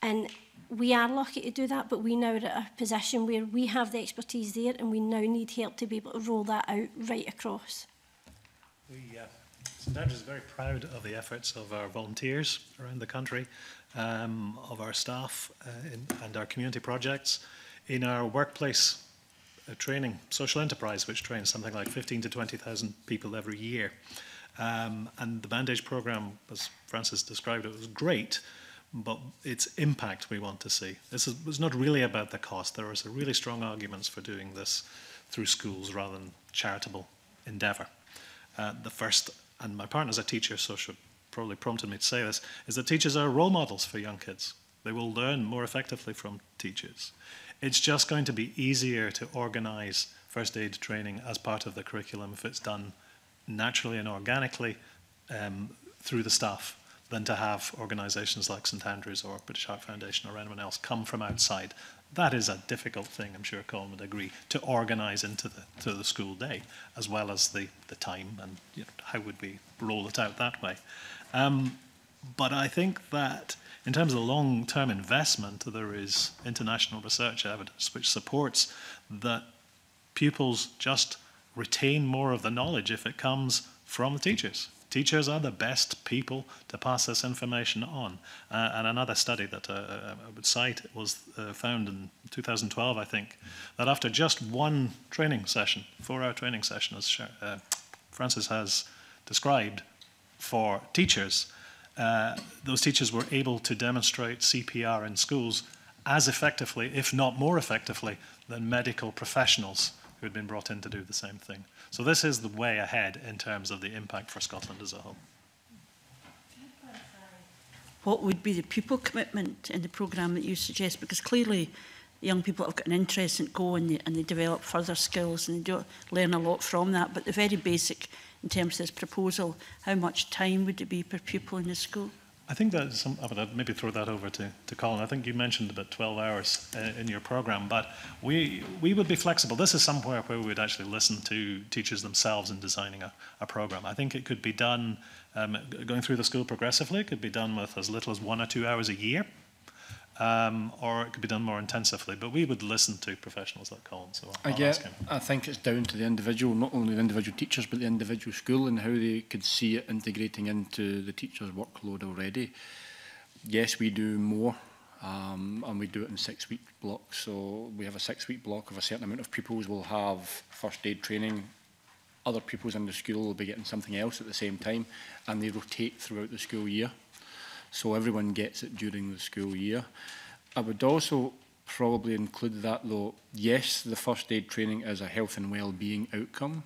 And we are lucky to do that, but we now are at a position where we have the expertise there and we now need help to be able to roll that out right across. We, uh, St Andrews is very proud of the efforts of our volunteers around the country, um, of our staff uh, in, and our community projects. In our workplace uh, training, social enterprise, which trains something like 15 to 20,000 people every year. Um, and the Bandage program, as Francis described it, was great but it's impact we want to see. This is it's not really about the cost. There are some really strong arguments for doing this through schools rather than charitable endeavor. Uh, the first, and my partner's a teacher, so she probably prompted me to say this, is that teachers are role models for young kids. They will learn more effectively from teachers. It's just going to be easier to organize first aid training as part of the curriculum if it's done naturally and organically um, through the staff than to have organisations like St Andrews or British Heart Foundation or anyone else come from outside. That is a difficult thing, I'm sure Colin would agree, to organise into the, to the school day, as well as the, the time and you know, how would we roll it out that way. Um, but I think that in terms of long-term investment, there is international research evidence which supports that pupils just retain more of the knowledge if it comes from the teachers Teachers are the best people to pass this information on. Uh, and another study that uh, I uh, would uh, cite was uh, found in 2012, I think, that after just one training session, four-hour training session, as uh, Francis has described, for teachers, uh, those teachers were able to demonstrate CPR in schools as effectively, if not more effectively, than medical professionals who had been brought in to do the same thing. So this is the way ahead in terms of the impact for Scotland as a whole. What would be the pupil commitment in the programme that you suggest? Because clearly young people have got an interest and go and they, and they develop further skills and they do learn a lot from that. But the very basic in terms of this proposal, how much time would it be per pupil in the school? I think that some, oh, I would maybe throw that over to, to Colin. I think you mentioned about 12 hours uh, in your program, but we, we would be flexible. This is somewhere where we would actually listen to teachers themselves in designing a, a program. I think it could be done um, going through the school progressively. It could be done with as little as one or two hours a year. um, or it could be done more intensively. But we would listen to professionals like Colin. So I'll I get. I think it's down to the individual, not only the individual teachers, but the individual school and how they could see it integrating into the teacher's workload already. Yes, we do more. Um, and we do it in six-week blocks. So we have a six-week block of a certain amount of pupils will have first aid training. Other pupils in the school will be getting something else at the same time, and they rotate throughout the school year so everyone gets it during the school year. I would also probably include that though, yes, the first aid training is a health and well-being outcome,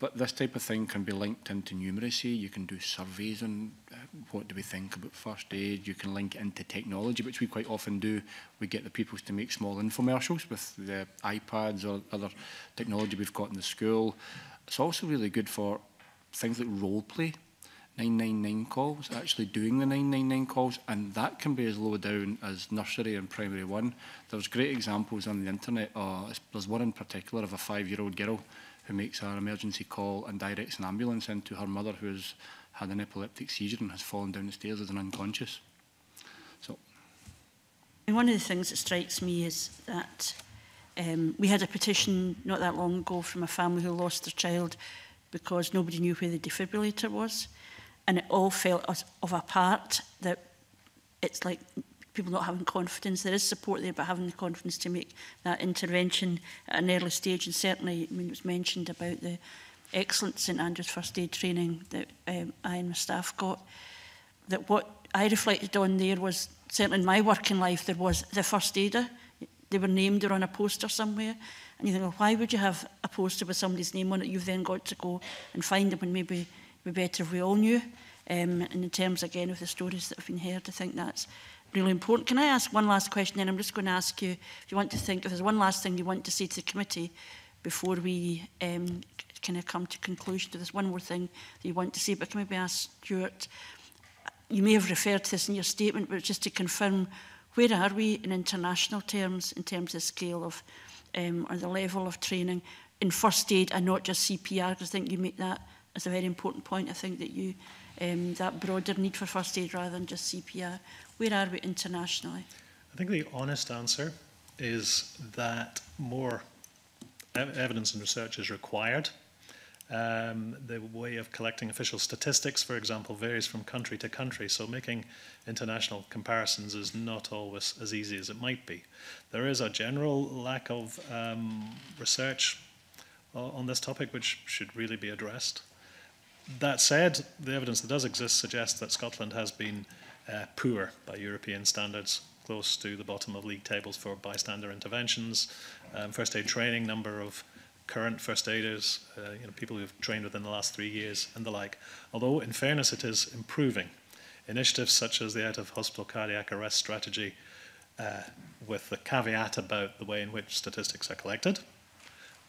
but this type of thing can be linked into numeracy. You can do surveys on uh, what do we think about first aid. You can link into technology, which we quite often do. We get the pupils to make small infomercials with the iPads or other technology we've got in the school. It's also really good for things like role play 999 calls, actually doing the 999 calls, and that can be as low down as nursery and primary one. There's great examples on the internet. Uh, there's one in particular of a five-year-old girl who makes an emergency call and directs an ambulance into her mother who has had an epileptic seizure and has fallen down the stairs as an unconscious. So, One of the things that strikes me is that um, we had a petition not that long ago from a family who lost their child because nobody knew where the defibrillator was and it all fell us of apart that it's like people not having confidence. There is support there, but having the confidence to make that intervention at an early stage. And certainly, I mean, it was mentioned about the excellent St Andrews first aid training that um, I and my staff got. That what I reflected on there was certainly in my working life, there was the first aider. They were named or on a poster somewhere. And you think, well, why would you have a poster with somebody's name on it? You've then got to go and find them and maybe be better if we all knew. Um, and in terms, again, of the stories that have been heard, I think that's really important. Can I ask one last question? And I'm just going to ask you, if you want to think, if there's one last thing you want to say to the committee before we um, kind of come to conclusion if there's one more thing that you want to say. But can maybe ask Stuart, you may have referred to this in your statement, but just to confirm, where are we in international terms, in terms of scale of, um, or the level of training in first aid and not just CPR? Because I think you make that is a very important point, I think, that you, um, that broader need for first aid rather than just CPR. Where are we internationally? I think the honest answer is that more ev evidence and research is required. Um, the way of collecting official statistics, for example, varies from country to country, so making international comparisons is not always as easy as it might be. There is a general lack of um, research on this topic, which should really be addressed. That said, the evidence that does exist suggests that Scotland has been uh, poor by European standards, close to the bottom of league tables for bystander interventions, um, first aid training, number of current first aiders, uh, you know, people who've trained within the last three years, and the like. Although, in fairness, it is improving. Initiatives such as the Out of Hospital Cardiac Arrest Strategy, uh, with the caveat about the way in which statistics are collected,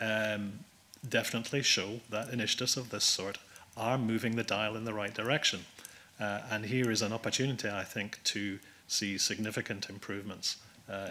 um, definitely show that initiatives of this sort are moving the dial in the right direction. Uh, and here is an opportunity, I think, to see significant improvements uh,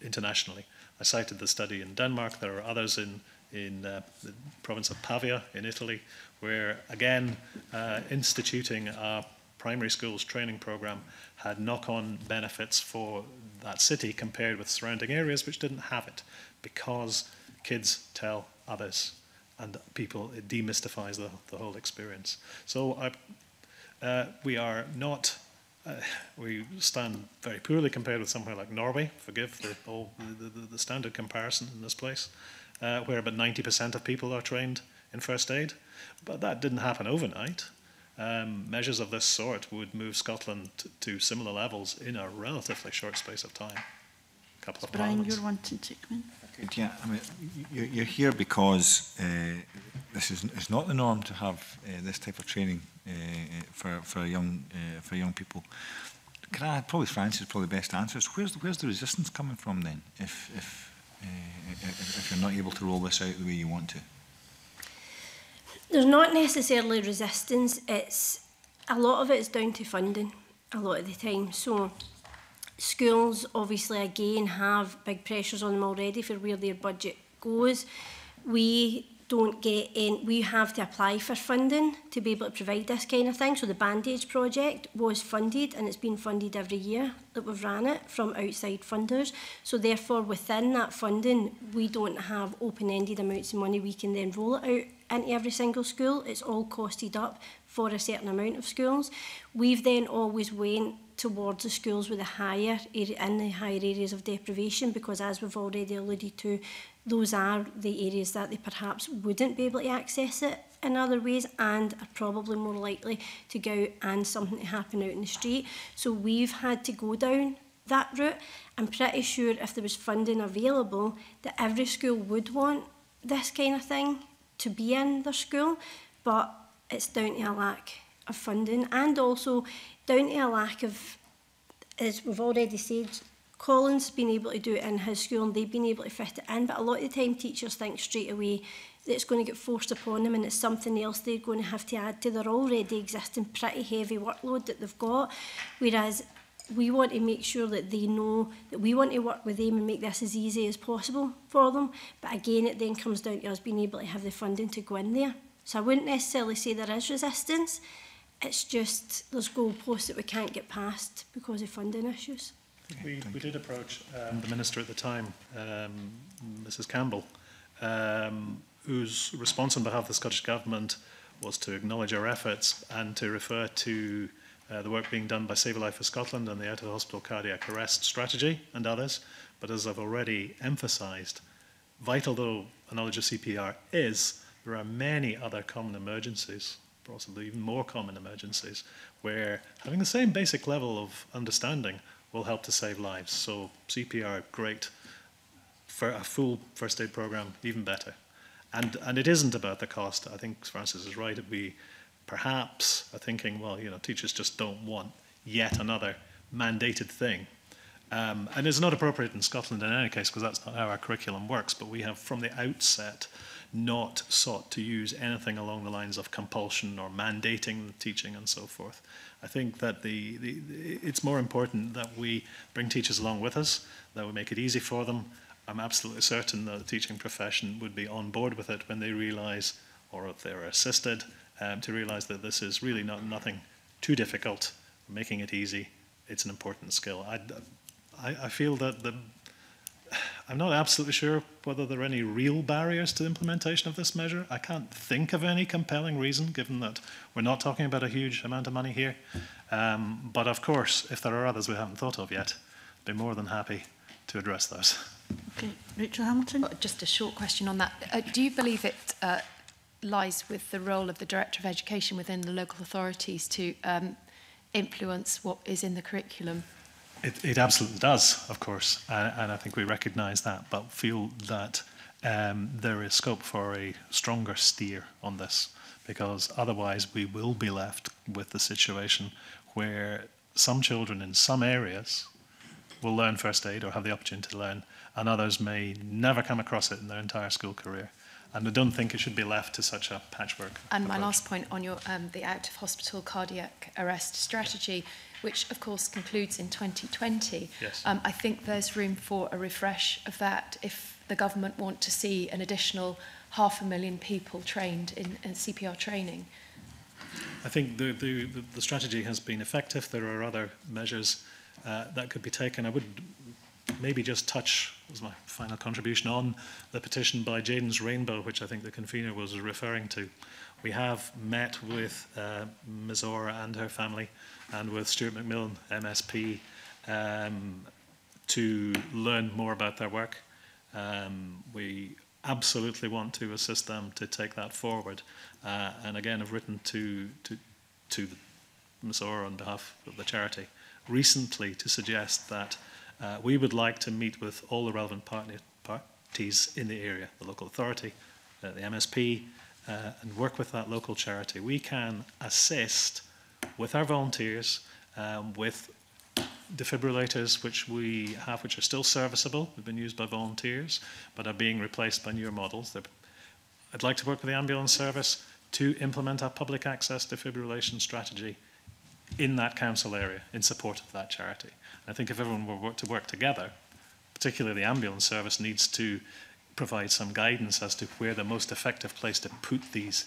internationally. I cited the study in Denmark. There are others in, in uh, the province of Pavia in Italy, where, again, uh, instituting a primary schools training program had knock-on benefits for that city compared with surrounding areas which didn't have it because kids tell others and people, it demystifies the, the whole experience. So I, uh, we are not, uh, we stand very poorly compared with somewhere like Norway, forgive the, oh, the, the, the, standard comparison in this place, uh, where about 90% of people are trained in first aid. But that didn't happen overnight. Um, measures of this sort would move Scotland to similar levels in a relatively short space of time. Couple of Brian, you're wanting to come in. Good, yeah. I mean, you're, you're here because uh, this is it's not the norm to have uh, this type of training uh, for for young uh, for young people. Can I probably Francis probably best answers. Where's the, where's the resistance coming from then? If if, uh, if if you're not able to roll this out the way you want to. There's not necessarily resistance. It's a lot of it's down to funding. A lot of the time, so Schools obviously again have big pressures on them already for where their budget goes. We don't get in, we have to apply for funding to be able to provide this kind of thing. So the Bandage project was funded and it's been funded every year that we've ran it from outside funders. So therefore within that funding, we don't have open-ended amounts of money. We can then roll it out into every single school. It's all costed up for a certain amount of schools. We've then always went towards the schools with the higher in the higher areas of deprivation because as we've already alluded to those are the areas that they perhaps wouldn't be able to access it in other ways and are probably more likely to go and something to happen out in the street so we've had to go down that route I'm pretty sure if there was funding available that every school would want this kind of thing to be in their school but it's down to a lack of funding and also down to a lack of, as we've already said, Colin's been able to do it in his school and they've been able to fit it in, but a lot of the time teachers think straight away that it's going to get forced upon them and it's something else they're going to have to add to their already existing pretty heavy workload that they've got. Whereas we want to make sure that they know that we want to work with them and make this as easy as possible for them. But again, it then comes down to us being able to have the funding to go in there. So I wouldn't necessarily say there is resistance, It's just there's goalposts that we can't get past because of funding issues. We, we did approach um, the minister at the time, um, Mrs Campbell, um, whose response on behalf of the Scottish Government was to acknowledge our efforts and to refer to uh, the work being done by Save a Life for Scotland and the Out of Hospital Cardiac Arrest Strategy and others. But as I've already emphasised, vital though a knowledge of CPR is, there are many other common emergencies possibly even more common emergencies, where having the same basic level of understanding will help to save lives. So CPR, great. For a full first aid program, even better. And, and it isn't about the cost. I think Francis is right. be perhaps are thinking, well, you know, teachers just don't want yet another mandated thing. Um, and it's not appropriate in Scotland in any case, because that's not how our curriculum works. But we have, from the outset, not sought to use anything along the lines of compulsion or mandating teaching and so forth. I think that the, the, it's more important that we bring teachers along with us, that we make it easy for them. I'm absolutely certain that the teaching profession would be on board with it when they realise, or if they're assisted, um, to realise that this is really not nothing too difficult. We're making it easy. It's an important skill. I, I, I feel that the I'm not absolutely sure whether there are any real barriers to the implementation of this measure. I can't think of any compelling reason, given that we're not talking about a huge amount of money here. Um, but of course, if there are others we haven't thought of yet, I'd be more than happy to address those. Okay, Rachel Hamilton. Uh, just a short question on that. Uh, do you believe it uh, lies with the role of the Director of Education within the local authorities to um, influence what is in the curriculum? It, it absolutely does, of course, and, and I think we recognise that, but feel that um, there is scope for a stronger steer on this because otherwise we will be left with the situation where some children in some areas will learn first aid or have the opportunity to learn, and others may never come across it in their entire school career. And I don't think it should be left to such a patchwork. And approach. my last point on your um, the out of hospital cardiac arrest strategy, which of course concludes in 2020. Yes. Um, I think there's room for a refresh of that if the government want to see an additional half a million people trained in, in CPR training. I think the, the, the strategy has been effective. There are other measures uh, that could be taken. I would maybe just touch, as my final contribution, on the petition by Jaden's Rainbow, which I think the convener was referring to. We have met with uh, Ms. Ora and her family and with Stuart McMillan, MSP, um, to learn more about their work. Um, we absolutely want to assist them to take that forward. Uh, and again, I've written to, to, to Ms. Orr on behalf of the charity recently to suggest that Uh, we would like to meet with all the relevant partner, parties in the area, the local authority, uh, the MSP, uh, and work with that local charity. We can assist with our volunteers, um, with defibrillators which we have, which are still serviceable, have been used by volunteers, but are being replaced by newer models. They're, I'd like to work with the ambulance service to implement our public access defibrillation strategy in that council area in support of that charity. And I think if everyone were to work together, particularly the ambulance service needs to provide some guidance as to where the most effective place to put these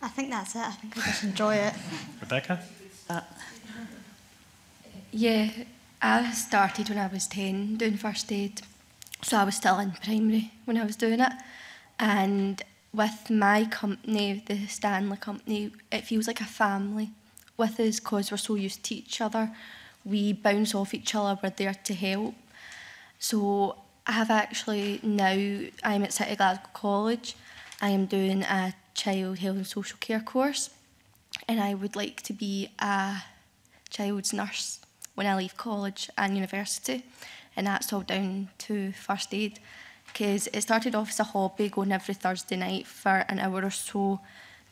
I think that's it. I think I just enjoy it. Rebecca? Uh, yeah, I started when I was 10 doing first aid. So I was still in primary when I was doing it. And with my company, the Stanley company, it feels like a family with us because we're so used to each other. We bounce off each other, we're there to help. So I have actually now, I'm at City Glasgow College I am doing a child health and social care course and I would like to be a child's nurse when I leave college and university and that's all down to first aid because it started off as a hobby going every Thursday night for an hour or so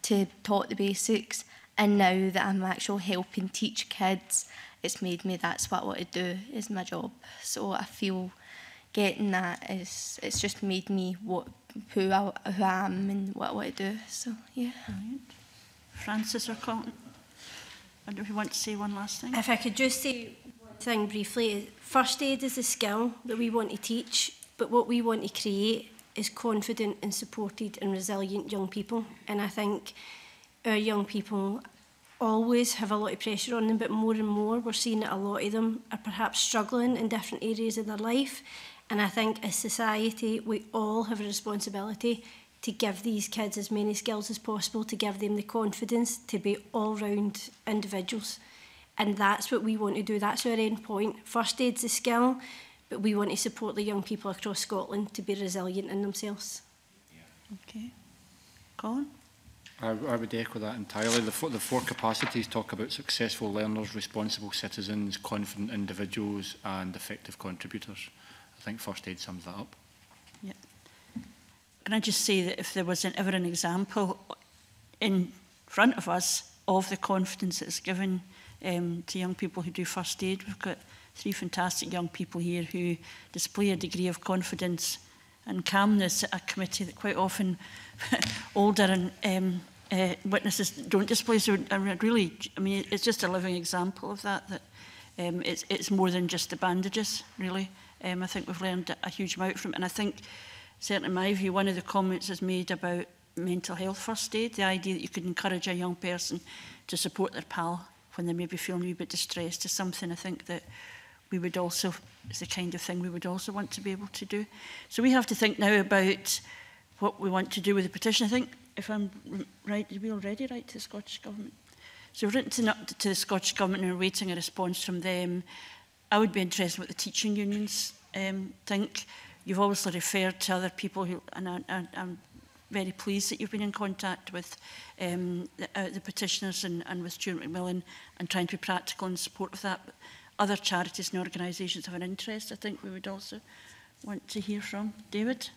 to taught the basics and now that I'm actually helping teach kids it's made me that's what I want to do is my job so I feel getting that is it's just made me what who I, who I am and what I want to do. So yeah. Francis or Colton, I don't know if you want to say one last thing. If I could just say one thing briefly, first aid is a skill that we want to teach, but what we want to create is confident and supported and resilient young people. And I think our young people always have a lot of pressure on them, but more and more we're seeing that a lot of them are perhaps struggling in different areas of their life And I think as society, we all have a responsibility to give these kids as many skills as possible, to give them the confidence to be all round individuals. And that's what we want to do. That's our end point. First aid's a skill, but we want to support the young people across Scotland to be resilient in themselves. Yeah. Okay. Colin? I, I would echo that entirely. The, four, the four capacities talk about successful learners, responsible citizens, confident individuals and effective contributors. I think first aid sums that up. Yeah. Can I just say that if there was an, ever an example in front of us of the confidence that's given um, to young people who do first aid, we've got three fantastic young people here who display a degree of confidence and calmness at a committee that quite often older and um, uh, witnesses don't display. So I really, I mean, it's just a living example of that, that um, it's, it's more than just the bandages, really. Um, I think we've learned a huge amount from it. And I think, certainly in my view, one of the comments is made about mental health first aid, the idea that you could encourage a young person to support their pal when they may be feeling a wee bit distressed is something I think that we would also, is the kind of thing we would also want to be able to do. So we have to think now about what we want to do with the petition. I think, if I'm right, did we already write to the Scottish Government? So we've written to, to the Scottish Government and are waiting a response from them. I would be interested in what the teaching unions um, think. You've obviously referred to other people who, and I, I, I'm very pleased that you've been in contact with um, the, uh, the petitioners and, and with Stuart McMillan and trying to be practical in support of that. But other charities and organisations have an interest, I think we would also want to hear from. David?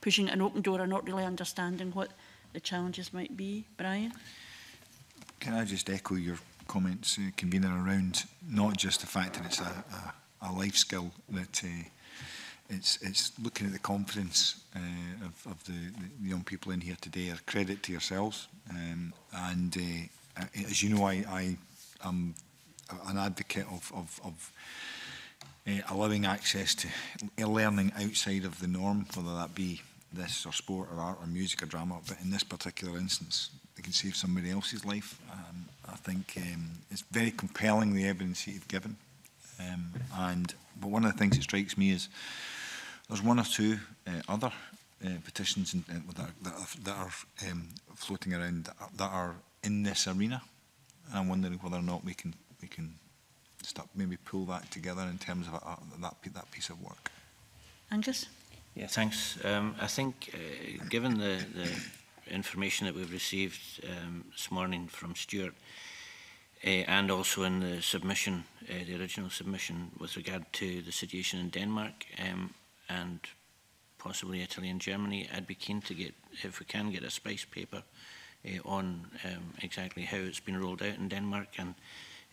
pushing an open door and not really understanding what the challenges might be. Brian? Can I just echo your comments, uh, convener, around not just the fact that it's a, a a life skill that uh, it's it's looking at the confidence uh, of, of the, the young people in here today. A credit to yourselves, um, and uh, as you know, I, I am an advocate of of, of uh, allowing access to uh, learning outside of the norm, whether that be this or sport or art or music or drama. But in this particular instance, they can save somebody else's life. Um, I think um, it's very compelling the evidence that you've given. Um, and but one of the things that strikes me is there's one or two uh, other uh, petitions in, uh, that, that are, that are um, floating around that are, in this arena. And I'm wondering whether or not we can we can start maybe pull that together in terms of uh, that that piece of work. Angus. Yeah, thanks. Um, I think uh, given the, the information that we've received um, this morning from Stuart, uh, and also in the submission, uh, the original submission with regard to the situation in Denmark um, and possibly Italy and Germany. I'd be keen to get, if we can get a spice paper uh, on um, exactly how it's been rolled out in Denmark and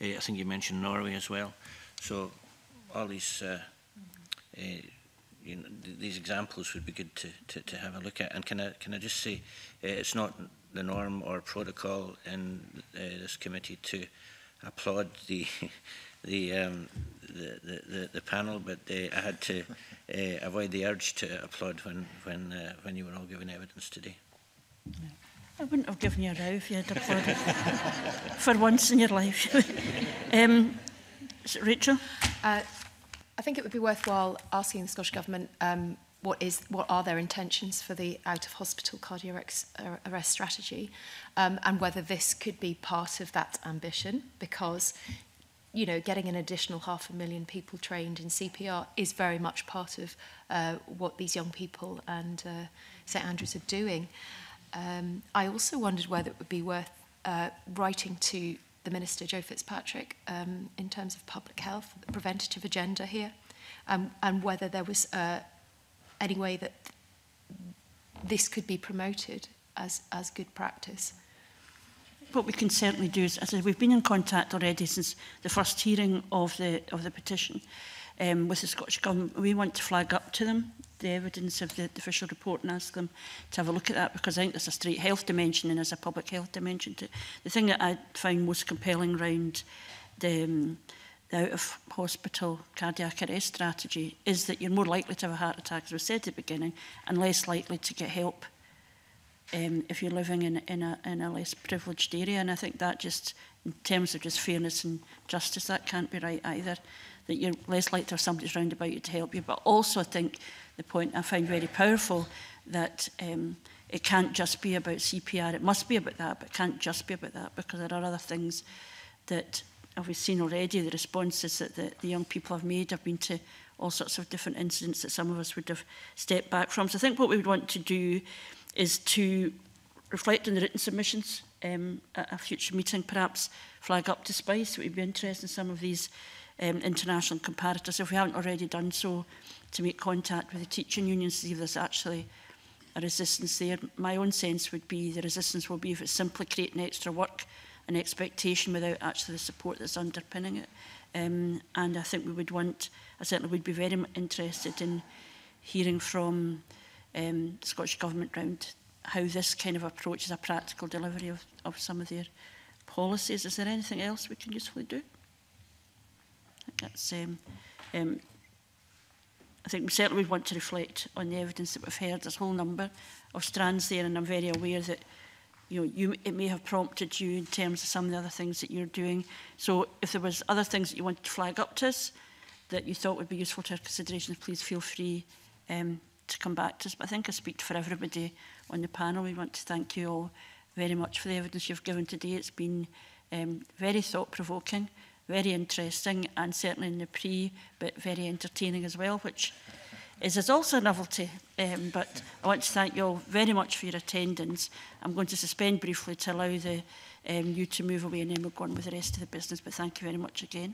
uh, I think you mentioned Norway as well. So all these uh, uh, you know, th these examples would be good to, to, to have a look at. And can I, can I just say, uh, it's not the norm or protocol in uh, this committee to applaud the the, um, the, the, the, the panel, but uh, I had to uh, avoid the urge to applaud when, when, uh, when you were all giving evidence today. No. I wouldn't have given you a row if you had applauded. For once in your life. um, Rachel? Uh, I think it would be worthwhile asking the Scottish Government um, what is what are their intentions for the out of hospital cardiac uh, arrest strategy um, and whether this could be part of that ambition because you know getting an additional half a million people trained in CPR is very much part of uh, what these young people and uh, St Andrews are doing um, I also wondered whether it would be worth uh, writing to the Minister, Joe Fitzpatrick, um, in terms of public health, the preventative agenda here, um, and whether there was uh, any way that this could be promoted as, as good practice. What we can certainly do is, as I said, we've been in contact already since the first hearing of the, of the petition um, with the Scottish Government. We want to flag up to them the evidence of the, the official report and ask them to have a look at that because I think there's a straight health dimension and there's a public health dimension to it. The thing that I find most compelling around the, um, the out of hospital cardiac arrest strategy is that you're more likely to have a heart attack, as we said at the beginning, and less likely to get help um, if you're living in, in, a, in a less privileged area. And I think that just, in terms of just fairness and justice, that can't be right either that you're less likely to have somebody around about you to help you. But also I think the point I find very powerful that um, it can't just be about CPR. It must be about that, but it can't just be about that because there are other things that we've seen already. The responses that the, the young people have made have been to all sorts of different incidents that some of us would have stepped back from. So I think what we would want to do is to reflect on the written submissions um, at a future meeting, perhaps flag up to SPICE. It would be interesting some of these um, international comparators, if we haven't already done so, to make contact with the teaching unions to see if there's actually a resistance there. My own sense would be the resistance will be if it's simply creating extra work and expectation without actually the support that's underpinning it. Um, and I think we would want, I certainly would be very interested in hearing from um, the Scottish Government round how this kind of approach is a practical delivery of, of some of their policies. Is there anything else we can usefully do? It's, um, um, I think we certainly would want to reflect on the evidence that we've heard. There's a whole number of strands there, and I'm very aware that you know, you, it may have prompted you in terms of some of the other things that you're doing. So if there was other things that you wanted to flag up to us that you thought would be useful to our consideration, please feel free um, to come back to us. But I think I speak for everybody on the panel. We want to thank you all very much for the evidence you've given today. It's been um, very thought-provoking very interesting and certainly in the pre, but very entertaining as well, which is, is also a novelty. Um, but I want to thank you all very much for your attendance. I'm going to suspend briefly to allow the, um, you to move away and then we'll go on with the rest of the business. But thank you very much again.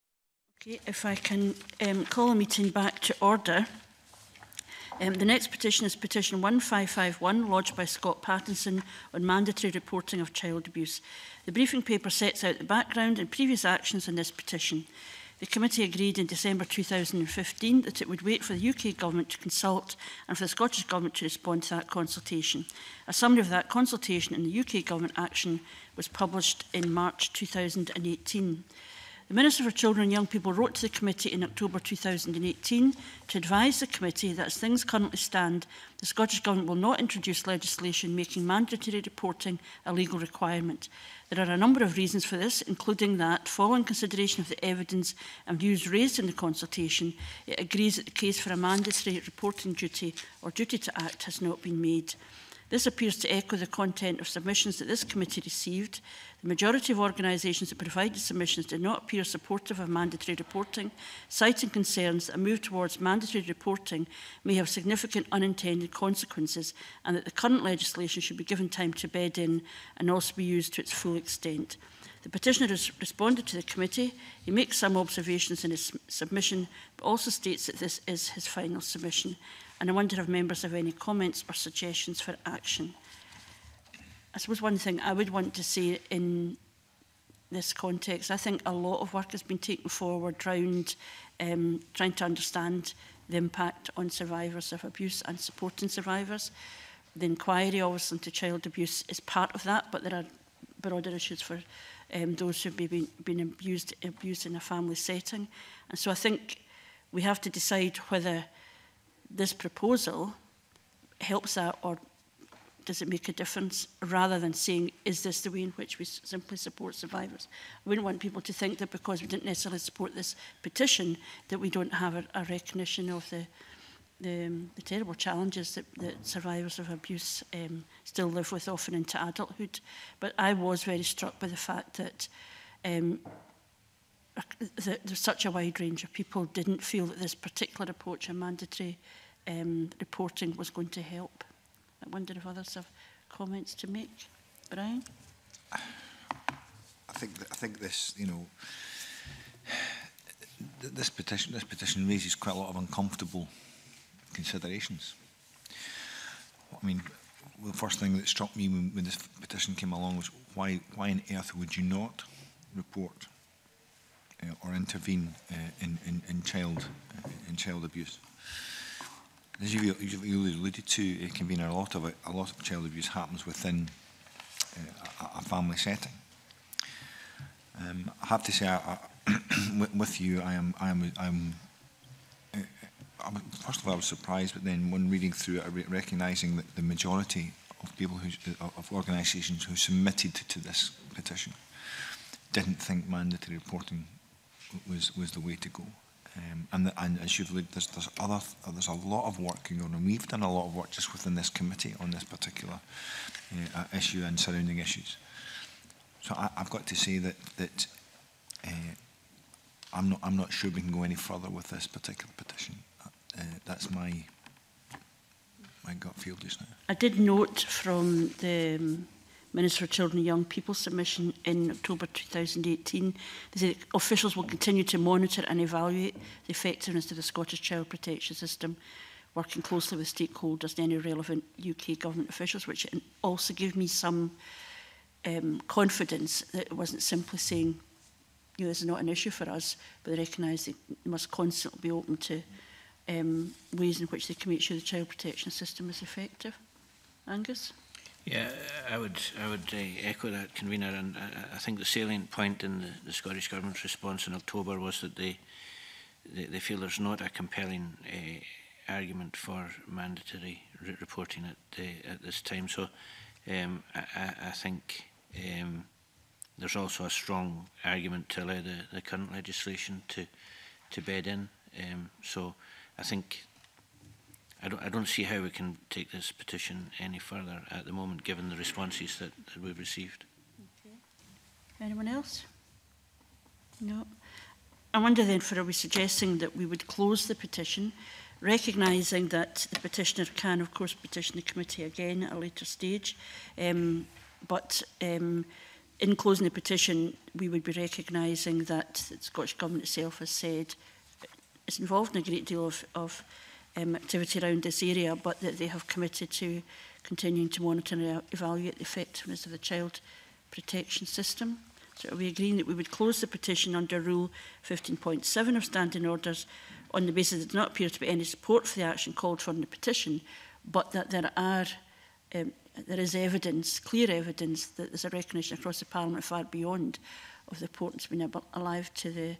Okay, if I can um, call the meeting back to order. Um, the next petition is petition 1551, lodged by Scott Pattinson on mandatory reporting of child abuse. The briefing paper sets out the background and previous actions on this petition. The committee agreed in December 2015 that it would wait for the UK Government to consult and for the Scottish Government to respond to that consultation. A summary of that consultation and the UK Government action was published in March 2018. The Minister for Children and Young People wrote to the committee in October 2018 to advise the committee that as things currently stand, the Scottish Government will not introduce legislation making mandatory reporting a legal requirement. There are a number of reasons for this, including that, following consideration of the evidence and views raised in the consultation, it agrees that the case for a mandatory reporting duty or duty to act has not been made. This appears to echo the content of submissions that this committee received, The majority of organisations that provided submissions did not appear supportive of mandatory reporting, citing concerns that a move towards mandatory reporting may have significant unintended consequences and that the current legislation should be given time to bed in and also be used to its full extent. The petitioner has responded to the committee. He makes some observations in his submission, but also states that this is his final submission. And I wonder if members have any comments or suggestions for action. I suppose one thing I would want to say in this context, I think a lot of work has been taken forward around um, trying to understand the impact on survivors of abuse and supporting survivors. The inquiry, obviously, into child abuse is part of that, but there are broader issues for um, those who've been, been abused, abused in a family setting. And so I think we have to decide whether this proposal helps that or does it make a difference? Rather than saying, is this the way in which we simply support survivors? I wouldn't want people to think that because we didn't necessarily support this petition, that we don't have a, a recognition of the, the, um, the terrible challenges that, that survivors of abuse um, still live with, often into adulthood. But I was very struck by the fact that um, that there's such a wide range of people didn't feel that this particular approach and mandatory um, reporting was going to help. I wonder if others have comments to make. Brian? I think, that, I think this, you know, this petition, this petition raises quite a lot of uncomfortable considerations. I mean, the first thing that struck me when, when, this petition came along was why, why on earth would you not report uh, or intervene uh, in, in, in, child, uh, in child abuse? as you, you alluded to, it can be a lot of a lot of child abuse happens within uh, a, a family setting. Um, I have to say, I, I with you, I am, I am, I am. Uh, first of all, I was surprised, but then when reading through it, re recognising that the majority of people who, uh, of organisations who submitted to this petition didn't think mandatory reporting was was the way to go. Um, and, the, and as you've looked, there's, there's, other, there's a lot of work going on, and we've done a lot of work just within this committee on this particular uh, uh, issue and surrounding issues. So I, I've got to say that that uh, I'm not I'm not sure we can go any further with this particular petition. Uh, that's my my gut feel just now. I did note from the um, Minister of Children and Young People submission in October 2018. They say officials will continue to monitor and evaluate the effectiveness of the Scottish child protection system, working closely with stakeholders and any relevant UK government officials, which also gave me some um, confidence that it wasn't simply saying, you know, this is not an issue for us, but they recognise they must constantly be open to um, ways in which they can make sure the child protection system is effective. Angus? Yeah, I would I would uh, echo that, convener, and I, uh, I think the salient point in the, the Scottish government's response in October was that they they, they feel there's not a compelling uh, argument for mandatory re reporting at the, at this time. So um, I, I think um, there's also a strong argument to allow the, the current legislation to to bed in. Um, so I think I don't, I don't see how we can take this petition any further at the moment, given the responses that, that we've received. Okay. Anyone else? No. I wonder then, for are we suggesting that we would close the petition, recognising that the petitioner can, of course, petition the committee again at a later stage, um, but um, in closing the petition, we would be recognising that the Scottish Government itself has said it's involved in a great deal of, of um, activity around this area, but that they have committed to continuing to monitor and evaluate the effectiveness of the child protection system. So are we agreeing that we would close the petition under Rule 15.7 of Standing Orders on the basis that there does not appear to be any support for the action called for in the petition, but that there are um, there is evidence, clear evidence, that there's a recognition across the Parliament far beyond of the importance of being alive to the,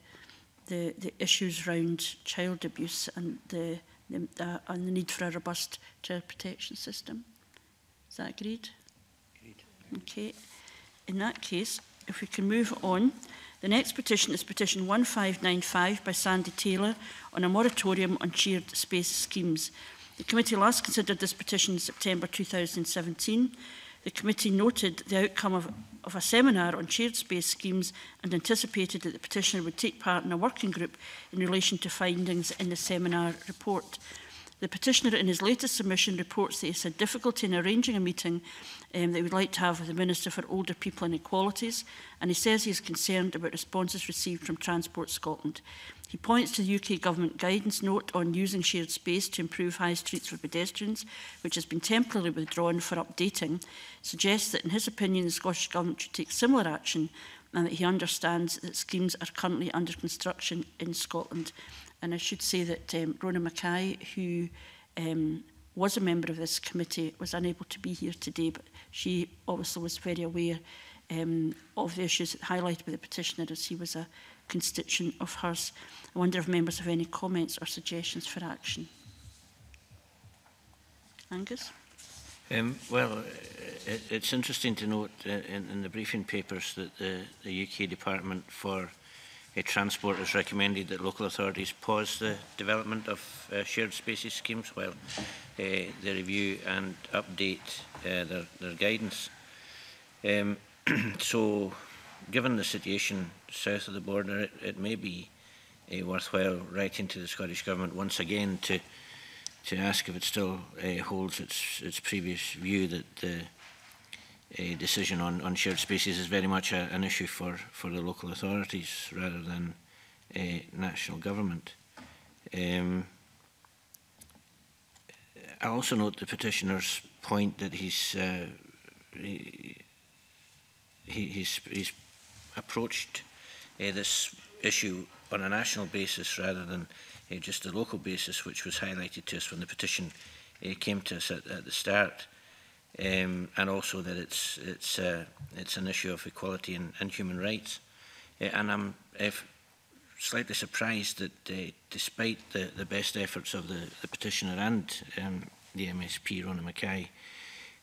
the, the issues around child abuse and the the, uh, on the need for a robust transportation system. Is that agreed? Agreed. Okay. In that case, if we can move on, the next petition is petition 1595 by Sandy Taylor on a moratorium on shared space schemes. The committee last considered this petition in September 2017 The committee noted the outcome of, of a seminar on shared space schemes and anticipated that the petitioner would take part in a working group in relation to findings in the seminar report. The petitioner in his latest submission reports that he has had difficulty in arranging a meeting um, that he would like to have with the Minister for Older People and Equalities, and he says he is concerned about responses received from Transport Scotland. He points to the UK Government guidance note on using shared space to improve high streets for pedestrians, which has been temporarily withdrawn for updating, suggests that in his opinion the Scottish Government should take similar action and that he understands that schemes are currently under construction in Scotland. And I should say that um, Rona Mackay, who um, was a member of this committee, was unable to be here today, but she obviously was very aware um, of the issues highlighted by the petitioner as he was a constituent of hers. I wonder if members have any comments or suggestions for action. Angus? Um, well, uh, it, it's interesting to note uh, in, in the briefing papers that the, the UK Department for a Transport has recommended that local authorities pause the development of uh, shared spaces schemes while uh, they review and update uh, their, their guidance. Um, so, given the situation south of the border, it, it may be uh, worthwhile writing to the Scottish Government once again to to ask if it still uh, holds its its previous view that the a decision on, on shared spaces is very much a, an issue for, for the local authorities rather than a national government. Um, I also note the petitioner's point that he's uh, he, he's he's approached uh, this issue on a national basis rather than uh, just a local basis, which was highlighted to us when the petition uh, came to us at, at the start um, and also that it's, it's, uh, it's an issue of equality and, and human rights. Uh, and I'm uh, slightly surprised that uh, despite the, the best efforts of the, the petitioner and um, the MSP, Rona Mackay,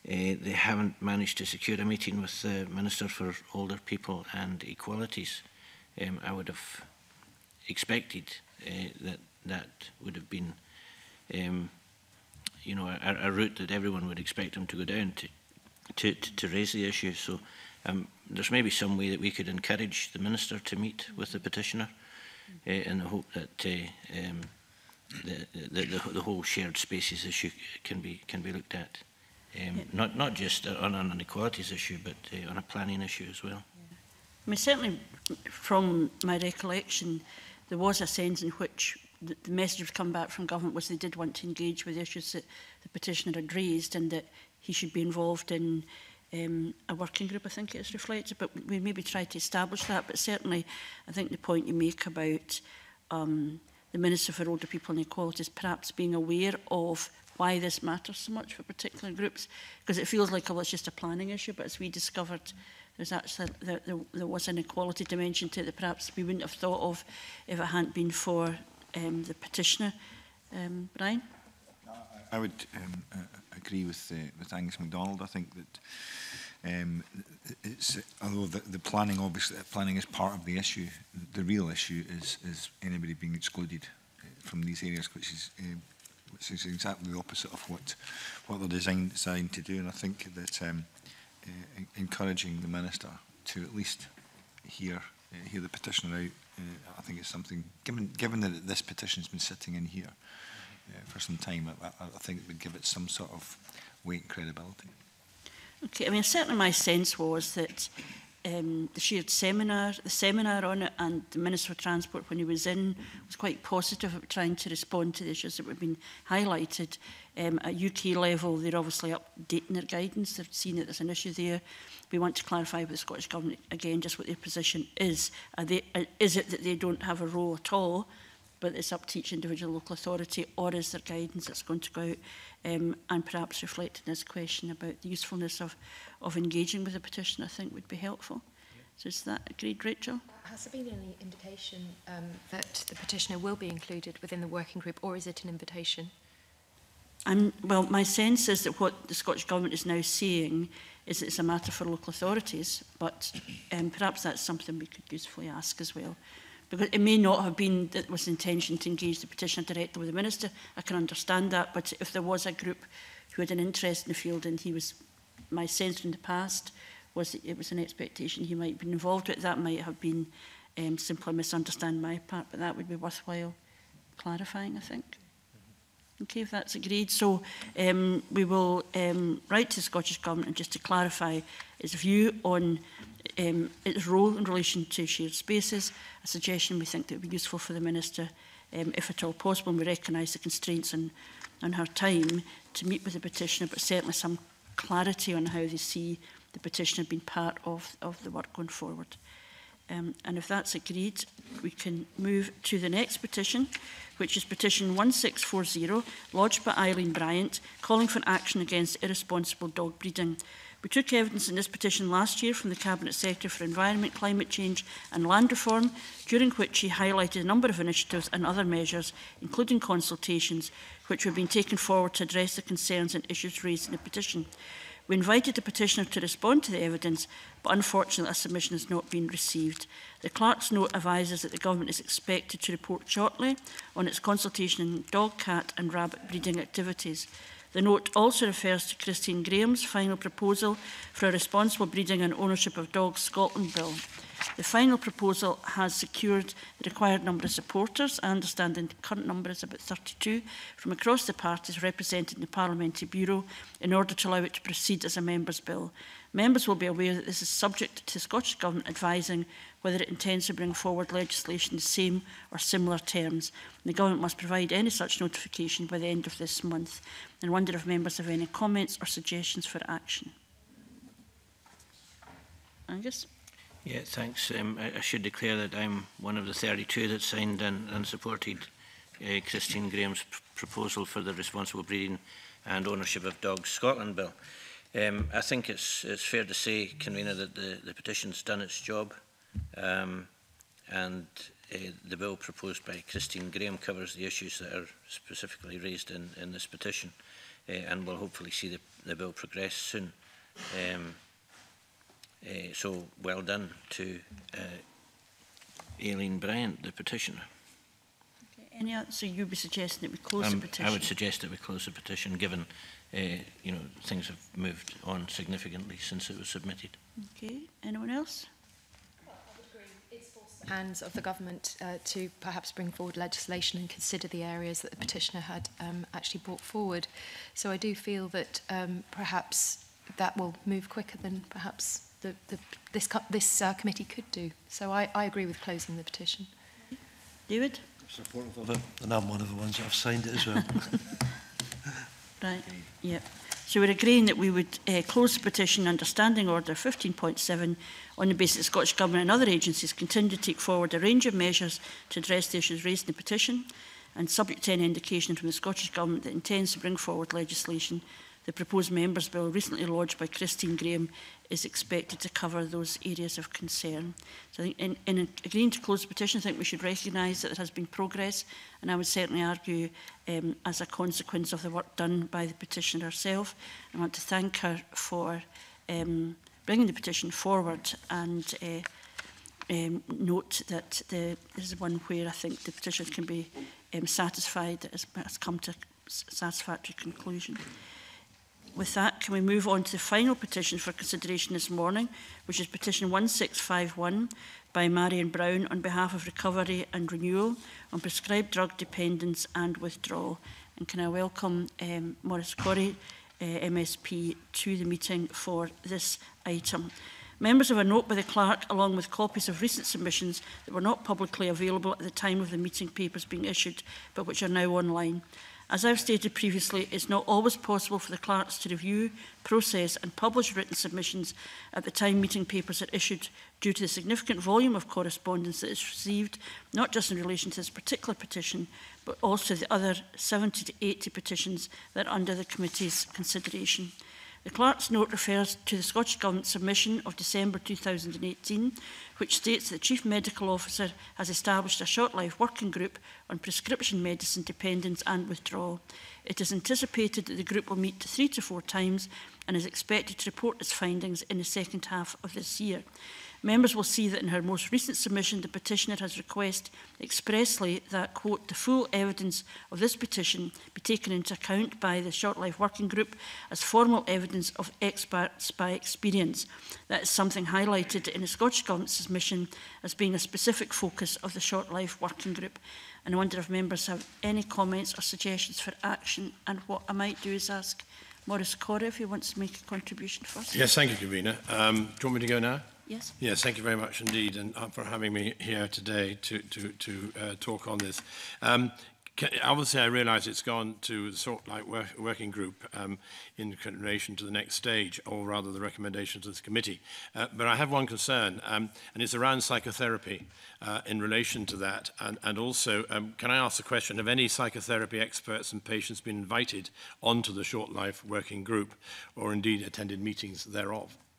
uh, they haven't managed to secure a meeting with the Minister for Older People and Equalities. Um, I would have expected uh, that that would have been um, you know, a, a route that everyone would expect him to go down to, to, to, to raise the issue. So um, there's maybe some way that we could encourage the minister to meet with the petitioner uh, in the hope that uh, um, the, the, the, the whole shared spaces issue can be can be looked at. Um, Not not just on an inequalities issue, but uh, on a planning issue as well. I mean, certainly from my recollection, there was a sense in which the, the message was come back from government was they did want to engage with issues that the petitioner had raised and that he should be involved in um, a working group, I think it's reflected, but we maybe try to establish that. But certainly, I think the point you make about um, the Minister for Older People and Equality is perhaps being aware of why this matters so much for particular groups, because it feels like, oh, well, it's just a planning issue, but as we discovered, there's actually, there, there, there was an equality dimension to it that perhaps we wouldn't have thought of if it hadn't been for um, the petitioner. Um, Brian? I would um, uh, agree with, uh, with Angus MacDonald. I think that um, it's, although the, the planning, obviously, planning is part of the issue, the real issue is, is anybody being excluded uh, from these areas, which is Um, which is exactly the opposite of what what they're designed designed to do. And I think that um, uh, encouraging the minister to at least hear uh, hear the petitioner out uh, I think it's something, given, given that this petition's been sitting in here uh, for some time, I, I, I think it would give it some sort of weight and credibility. Okay, I mean, certainly my sense was that um, the shared seminar, the seminar on it, and the Minister for Transport, when he was in, was quite positive of trying to respond to the issues that were been highlighted. Um, at UK level, they're obviously updating their guidance. They've seen that there's an issue there. We want to clarify with the Scottish Government, again, just what their position is. Are they, uh, is it that they don't have a role at all? but it's up to each individual local authority or is there guidance that's going to go out um, and perhaps in this question about the usefulness of, of engaging with the petition I think would be helpful. So is that agreed, Rachel? Has there been any indication um, that the petitioner will be included within the working group or is it an invitation? I'm, well, my sense is that what the Scottish Government is now seeing is it's a matter for local authorities, but um, perhaps that's something we could usefully ask as well. Because it may not have been that it was intention to engage the petitioner directly with the minister. I can understand that, but if there was a group who had an interest in the field and he was, my sense in the past was it was an expectation he might have been involved with. That might have been um, simply misunderstand my part, but that would be worthwhile clarifying, I think. Okay, if that's agreed. So um, we will um, write to the Scottish Government and just to clarify its view on um, its role in relation to shared spaces, a suggestion we think that would be useful for the Minister, um, if at all possible, and we recognise the constraints on, on her time to meet with the petitioner, but certainly some clarity on how they see the petitioner being part of, of the work going forward. Um, and if that's agreed, we can move to the next petition, which is petition 1640, lodged by Eileen Bryant, calling for action against irresponsible dog breeding. We took evidence in this petition last year from the Cabinet Secretary for Environment, Climate Change and Land Reform, during which he highlighted a number of initiatives and other measures, including consultations, which have been taken forward to address the concerns and issues raised in the petition. We invited the petitioner to respond to the evidence, but unfortunately a submission has not been received. The clerk's note advises that the government is expected to report shortly on its consultation in dog, cat and rabbit breeding activities. The note also refers to Christine Graham's final proposal for a Responsible Breeding and Ownership of Dogs Scotland Bill. The final proposal has secured the required number of supporters. I understand the current number is about 32 from across the parties represented in the Parliamentary Bureau in order to allow it to proceed as a Members' Bill. Members will be aware that this is subject to the Scottish Government advising whether it intends to bring forward legislation the same or similar terms. The Government must provide any such notification by the end of this month. And wonder if members have any comments or suggestions for action. Angus? Yeah, thanks. Um, I, I should declare that I'm one of the 32 that signed and, and supported uh, Christine Graham's pr proposal for the Responsible Breeding and Ownership of Dogs Scotland Bill. Um, I think it's, it's fair to say, Convener, that the, the petition's done its job. Um, and uh, the bill proposed by Christine Graham covers the issues that are specifically raised in, in this petition uh, and we'll hopefully see the, the bill progress soon. Um, uh, so well done to uh, Aileen Bryant, the petitioner. Okay, any so you'd be suggesting that we close um, the petition? I would suggest that we close the petition given uh, you know, things have moved on significantly since it was submitted. Okay, anyone else? hands of the government uh, to perhaps bring forward legislation and consider the areas that the petitioner had um, actually brought forward. So I do feel that um, perhaps that will move quicker than perhaps the, the, this, co this uh, committee could do. So I, I agree with closing the petition. David? Supportive of it, and I'm one of the ones that have signed it as well. right, yep. So we're agreeing that we would uh, close the petition under Standing Order 15.7 on the basis that Scottish Government and other agencies continue to take forward a range of measures to address the issues raised in the petition and subject to any indication from the Scottish Government that intends to bring forward legislation the proposed members bill recently lodged by Christine Graham is expected to cover those areas of concern. So I think in, in agreeing to close the petition, I think we should recognise that there has been progress, and I would certainly argue um, as a consequence of the work done by the petitioner herself. I want to thank her for um, bringing the petition forward and uh, um, note that the, this is one where I think the petition can be um, satisfied that has come to a satisfactory conclusion. With that, can we move on to the final petition for consideration this morning, which is petition 1651 by Marion Brown on behalf of Recovery and Renewal on prescribed drug dependence and withdrawal. And can I welcome um, Maurice Corey, uh, MSP, to the meeting for this item. Members of a note by the clerk, along with copies of recent submissions that were not publicly available at the time of the meeting papers being issued, but which are now online. As I've stated previously, it's not always possible for the clerks to review, process and publish written submissions at the time meeting papers are issued due to the significant volume of correspondence that is received, not just in relation to this particular petition, but also the other 70 to 80 petitions that are under the committee's consideration. The clerk's note refers to the Scottish Government submission of December 2018, which states that the Chief Medical Officer has established a short life working group on prescription medicine dependence and withdrawal. It is anticipated that the group will meet three to four times and is expected to report its findings in the second half of this year. Members will see that in her most recent submission, the petitioner has requested expressly that, quote, the full evidence of this petition be taken into account by the Short Life Working Group as formal evidence of experts by experience. That is something highlighted in the Scottish Government's submission as being a specific focus of the Short Life Working Group. And I wonder if members have any comments or suggestions for action. And what I might do is ask Maurice Corey if he wants to make a contribution first. Yes, thank you, Karina. Um, do you want me to go now? Yes. Yes, thank you very much indeed, and uh, for having me here today to to to uh, talk on this. Um, obviously I realize it's gone to the sort like work, working group um, in relation to the next stage, or rather the recommendations of this committee. Uh, but I have one concern, um, and it's around psychotherapy uh, in relation to that. And, and also, um, can I ask the question, have any psychotherapy experts and patients been invited onto the short life working group, or indeed attended meetings thereof?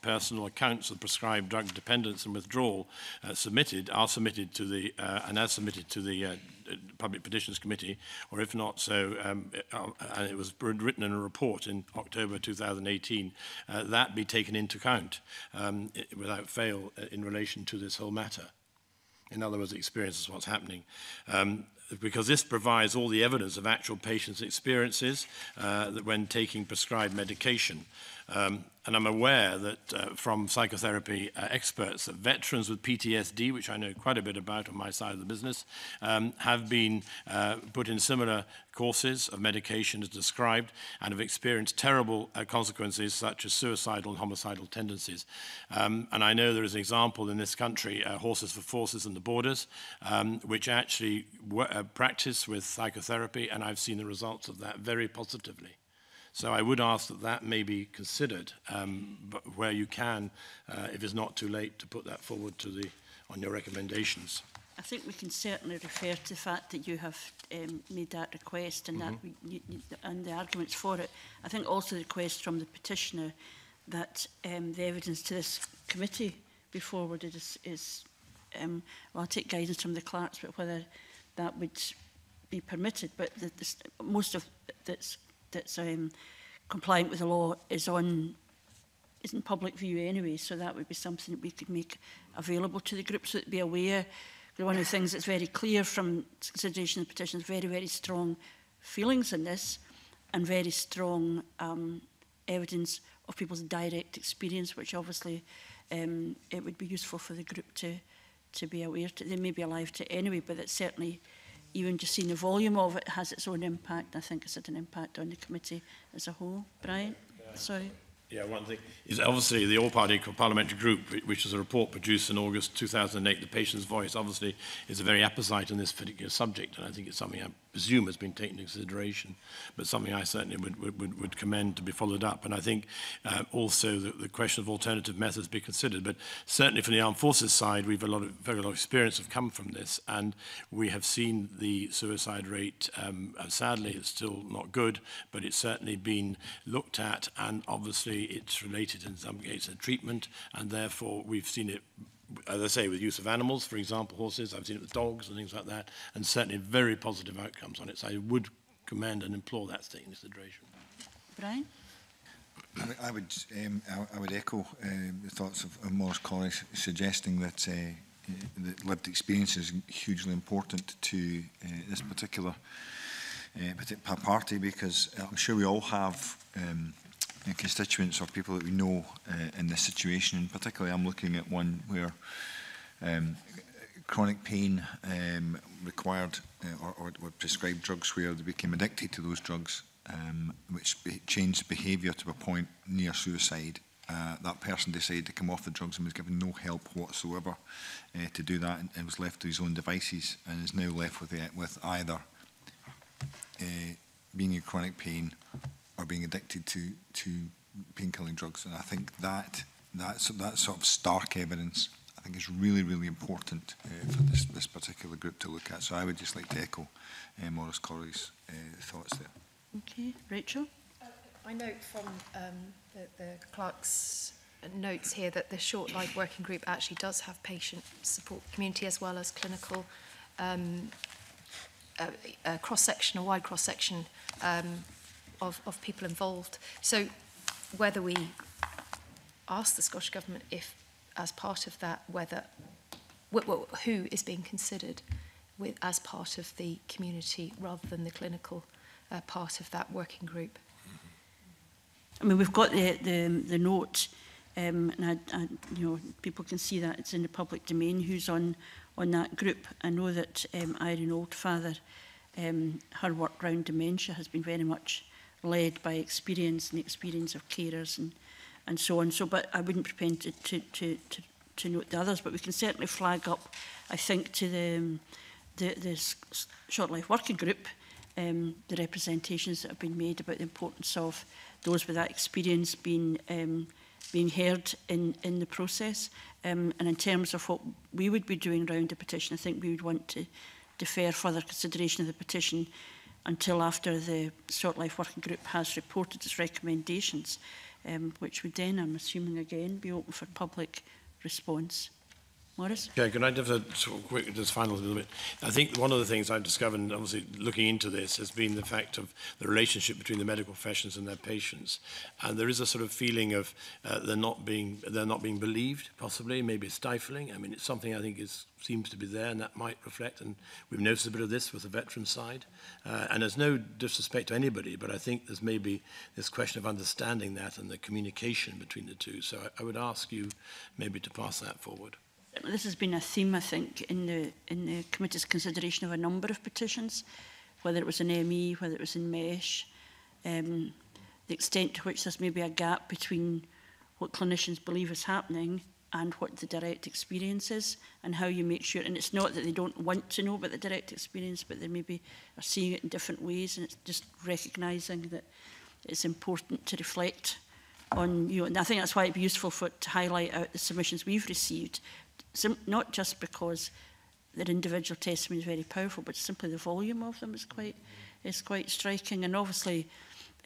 personal accounts of prescribed drug dependence and withdrawal uh, submitted are submitted to the, uh, and as submitted to the uh, Uh, Public Petitions Committee, or if not so, um, it, uh, and it was written in a report in October 2018, uh, that be taken into account um, it, without fail uh, in relation to this whole matter. In other words, experiences what's happening. Um, because this provides all the evidence of actual patients' experiences uh, that when taking prescribed medication. Um, and I'm aware that uh, from psychotherapy uh, experts that veterans with PTSD, which I know quite a bit about on my side of the business, um, have been uh, put in similar courses of medication as described and have experienced terrible uh, consequences such as suicidal and homicidal tendencies. Um, and I know there is an example in this country, uh, Horses for Forces and the Borders, um, which actually uh, practice with psychotherapy and I've seen the results of that very positively. So I would ask that that may be considered um, but where you can, uh, if it's not too late, to put that forward to the, on your recommendations. I think we can certainly refer to the fact that you have um, made that request and, mm -hmm. that we, you, you, and the arguments for it. I think also the request from the petitioner that um, the evidence to this committee be forwarded is, is um, well, I'll take guidance from the clerks, but whether that would be permitted. But the, the, most of that's that's um, compliant with the law is on is in public view anyway, so that would be something that we could make available to the group so that be aware. One of the things that's very clear from consideration of the petition is very, very strong feelings in this and very strong um, evidence of people's direct experience, which obviously um, it would be useful for the group to, to be aware to. They may be alive to anyway, but it's certainly even just seeing the volume of it has its own impact. I think it's had an impact on the committee as a whole. Brian, sorry. Yeah, one thing is obviously the all-party parliamentary group, which is a report produced in August 2008, The Patient's Voice, obviously is a very apposite on this particular subject, and I think it's something I presume has been taken into consideration, but something I certainly would, would, would commend to be followed up. And I think uh, also the, the question of alternative methods be considered, but certainly from the armed forces side, we've a lot of, very lot of experience have come from this, and we have seen the suicide rate, um, sadly, it's still not good, but it's certainly been looked at, and obviously it's related in some cases to treatment, and therefore we've seen it, as I say, with use of animals, for example, horses. I've seen it with dogs and things like that, and certainly very positive outcomes on it. So I would commend and implore that state consideration. Brian? I, I would um, I, I would echo uh, the thoughts of, of Morris Collins suggesting that, uh, that lived experience is hugely important to uh, this particular uh, party because I'm sure we all have um, constituents or people that we know uh, in this situation. And particularly, I'm looking at one where um, chronic pain um, required uh, or, or, or prescribed drugs where they became addicted to those drugs, um, which be changed behaviour to a point near suicide. Uh, that person decided to come off the drugs and was given no help whatsoever uh, to do that and, and was left to his own devices and is now left with, the, uh, with either uh, being in chronic pain or being addicted to to pain drugs. And I think that that's that sort of stark evidence I think is really really important uh, for this this particular group to look at. So I would just like to echo uh, Maurice Corey's uh, thoughts there. Okay, Rachel. Uh, I note from um, the, the clerk's notes here that the short life working group actually does have patient support community as well as clinical um, uh, a, a cross section, a wide cross section um, of, of people involved. So whether we ask the Scottish Government if, as part of that, whether who is being considered with, as part of the community rather than the clinical uh, part of that working group. I mean, we've got the, the, the note, um, and I, I, you know, people can see that it's in the public domain who's on, on that group. I know that um, Irene Oldfather, um, her work round dementia has been very much led by experience and the experience of carers and, and so on. So, but I wouldn't pretend to, to, to, to, to note the others, but we can certainly flag up, I think, to the, um, the, this short life working group, um, the representations that have been made about the importance of those with that experience being um, being heard in, in the process. Um, and in terms of what we would be doing around the petition, I think we would want to defer further consideration of the petition until after the Short Life Working Group has reported its recommendations, um, which would then, I'm assuming again, be open for public response. Morris? Yeah, can I just a quick, just final a little bit? I think one of the things I've discovered, obviously looking into this, has been the fact of the relationship between the medical professions and their patients, and there is a sort of feeling of uh, they're not being they're not being believed, possibly, maybe stifling. I mean, it's something I think is seems to be there, and that might reflect. And we've noticed a bit of this with the veteran side. Uh, and there's no disrespect to anybody, but I think there's maybe this question of understanding that and the communication between the two. So I, I would ask you maybe to pass that forward this has been a theme, I think, in the, in the committee's consideration of a number of petitions, whether it was in ME, whether it was in MESH, um, the extent to which there's maybe a gap between what clinicians believe is happening and what the direct experience is and how you make sure and it's not that they don't want to know about the direct experience but they maybe are seeing it in different ways and it's just recognizing that it's important to reflect on you know, and I think that's why it'd be useful for to highlight out the submissions we've received not just because their individual testimony is very powerful, but simply the volume of them is quite, is quite striking. And obviously,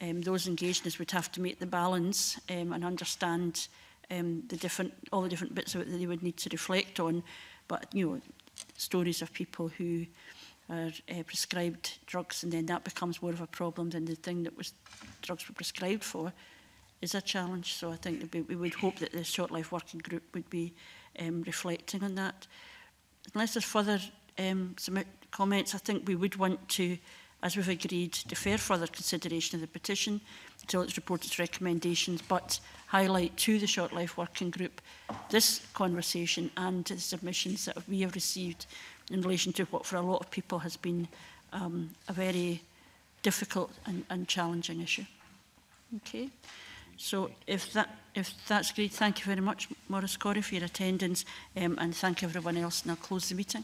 um, those engaged in this would have to make the balance um, and understand um, the different, all the different bits of it that they would need to reflect on. But, you know, stories of people who are uh, prescribed drugs and then that becomes more of a problem than the thing that was drugs were prescribed for is a challenge. So I think we would hope that the short life working group would be um, reflecting on that. Unless there's further um, some comments, I think we would want to, as we've agreed, defer further consideration of the petition until it's reported its recommendations, but highlight to the Short Life Working Group this conversation and the submissions that we have received in relation to what for a lot of people has been um, a very difficult and, and challenging issue. Okay. So if that if that's great, thank you very much, Maurice Corey, for your attendance, um, and thank everyone else, and I'll close the meeting.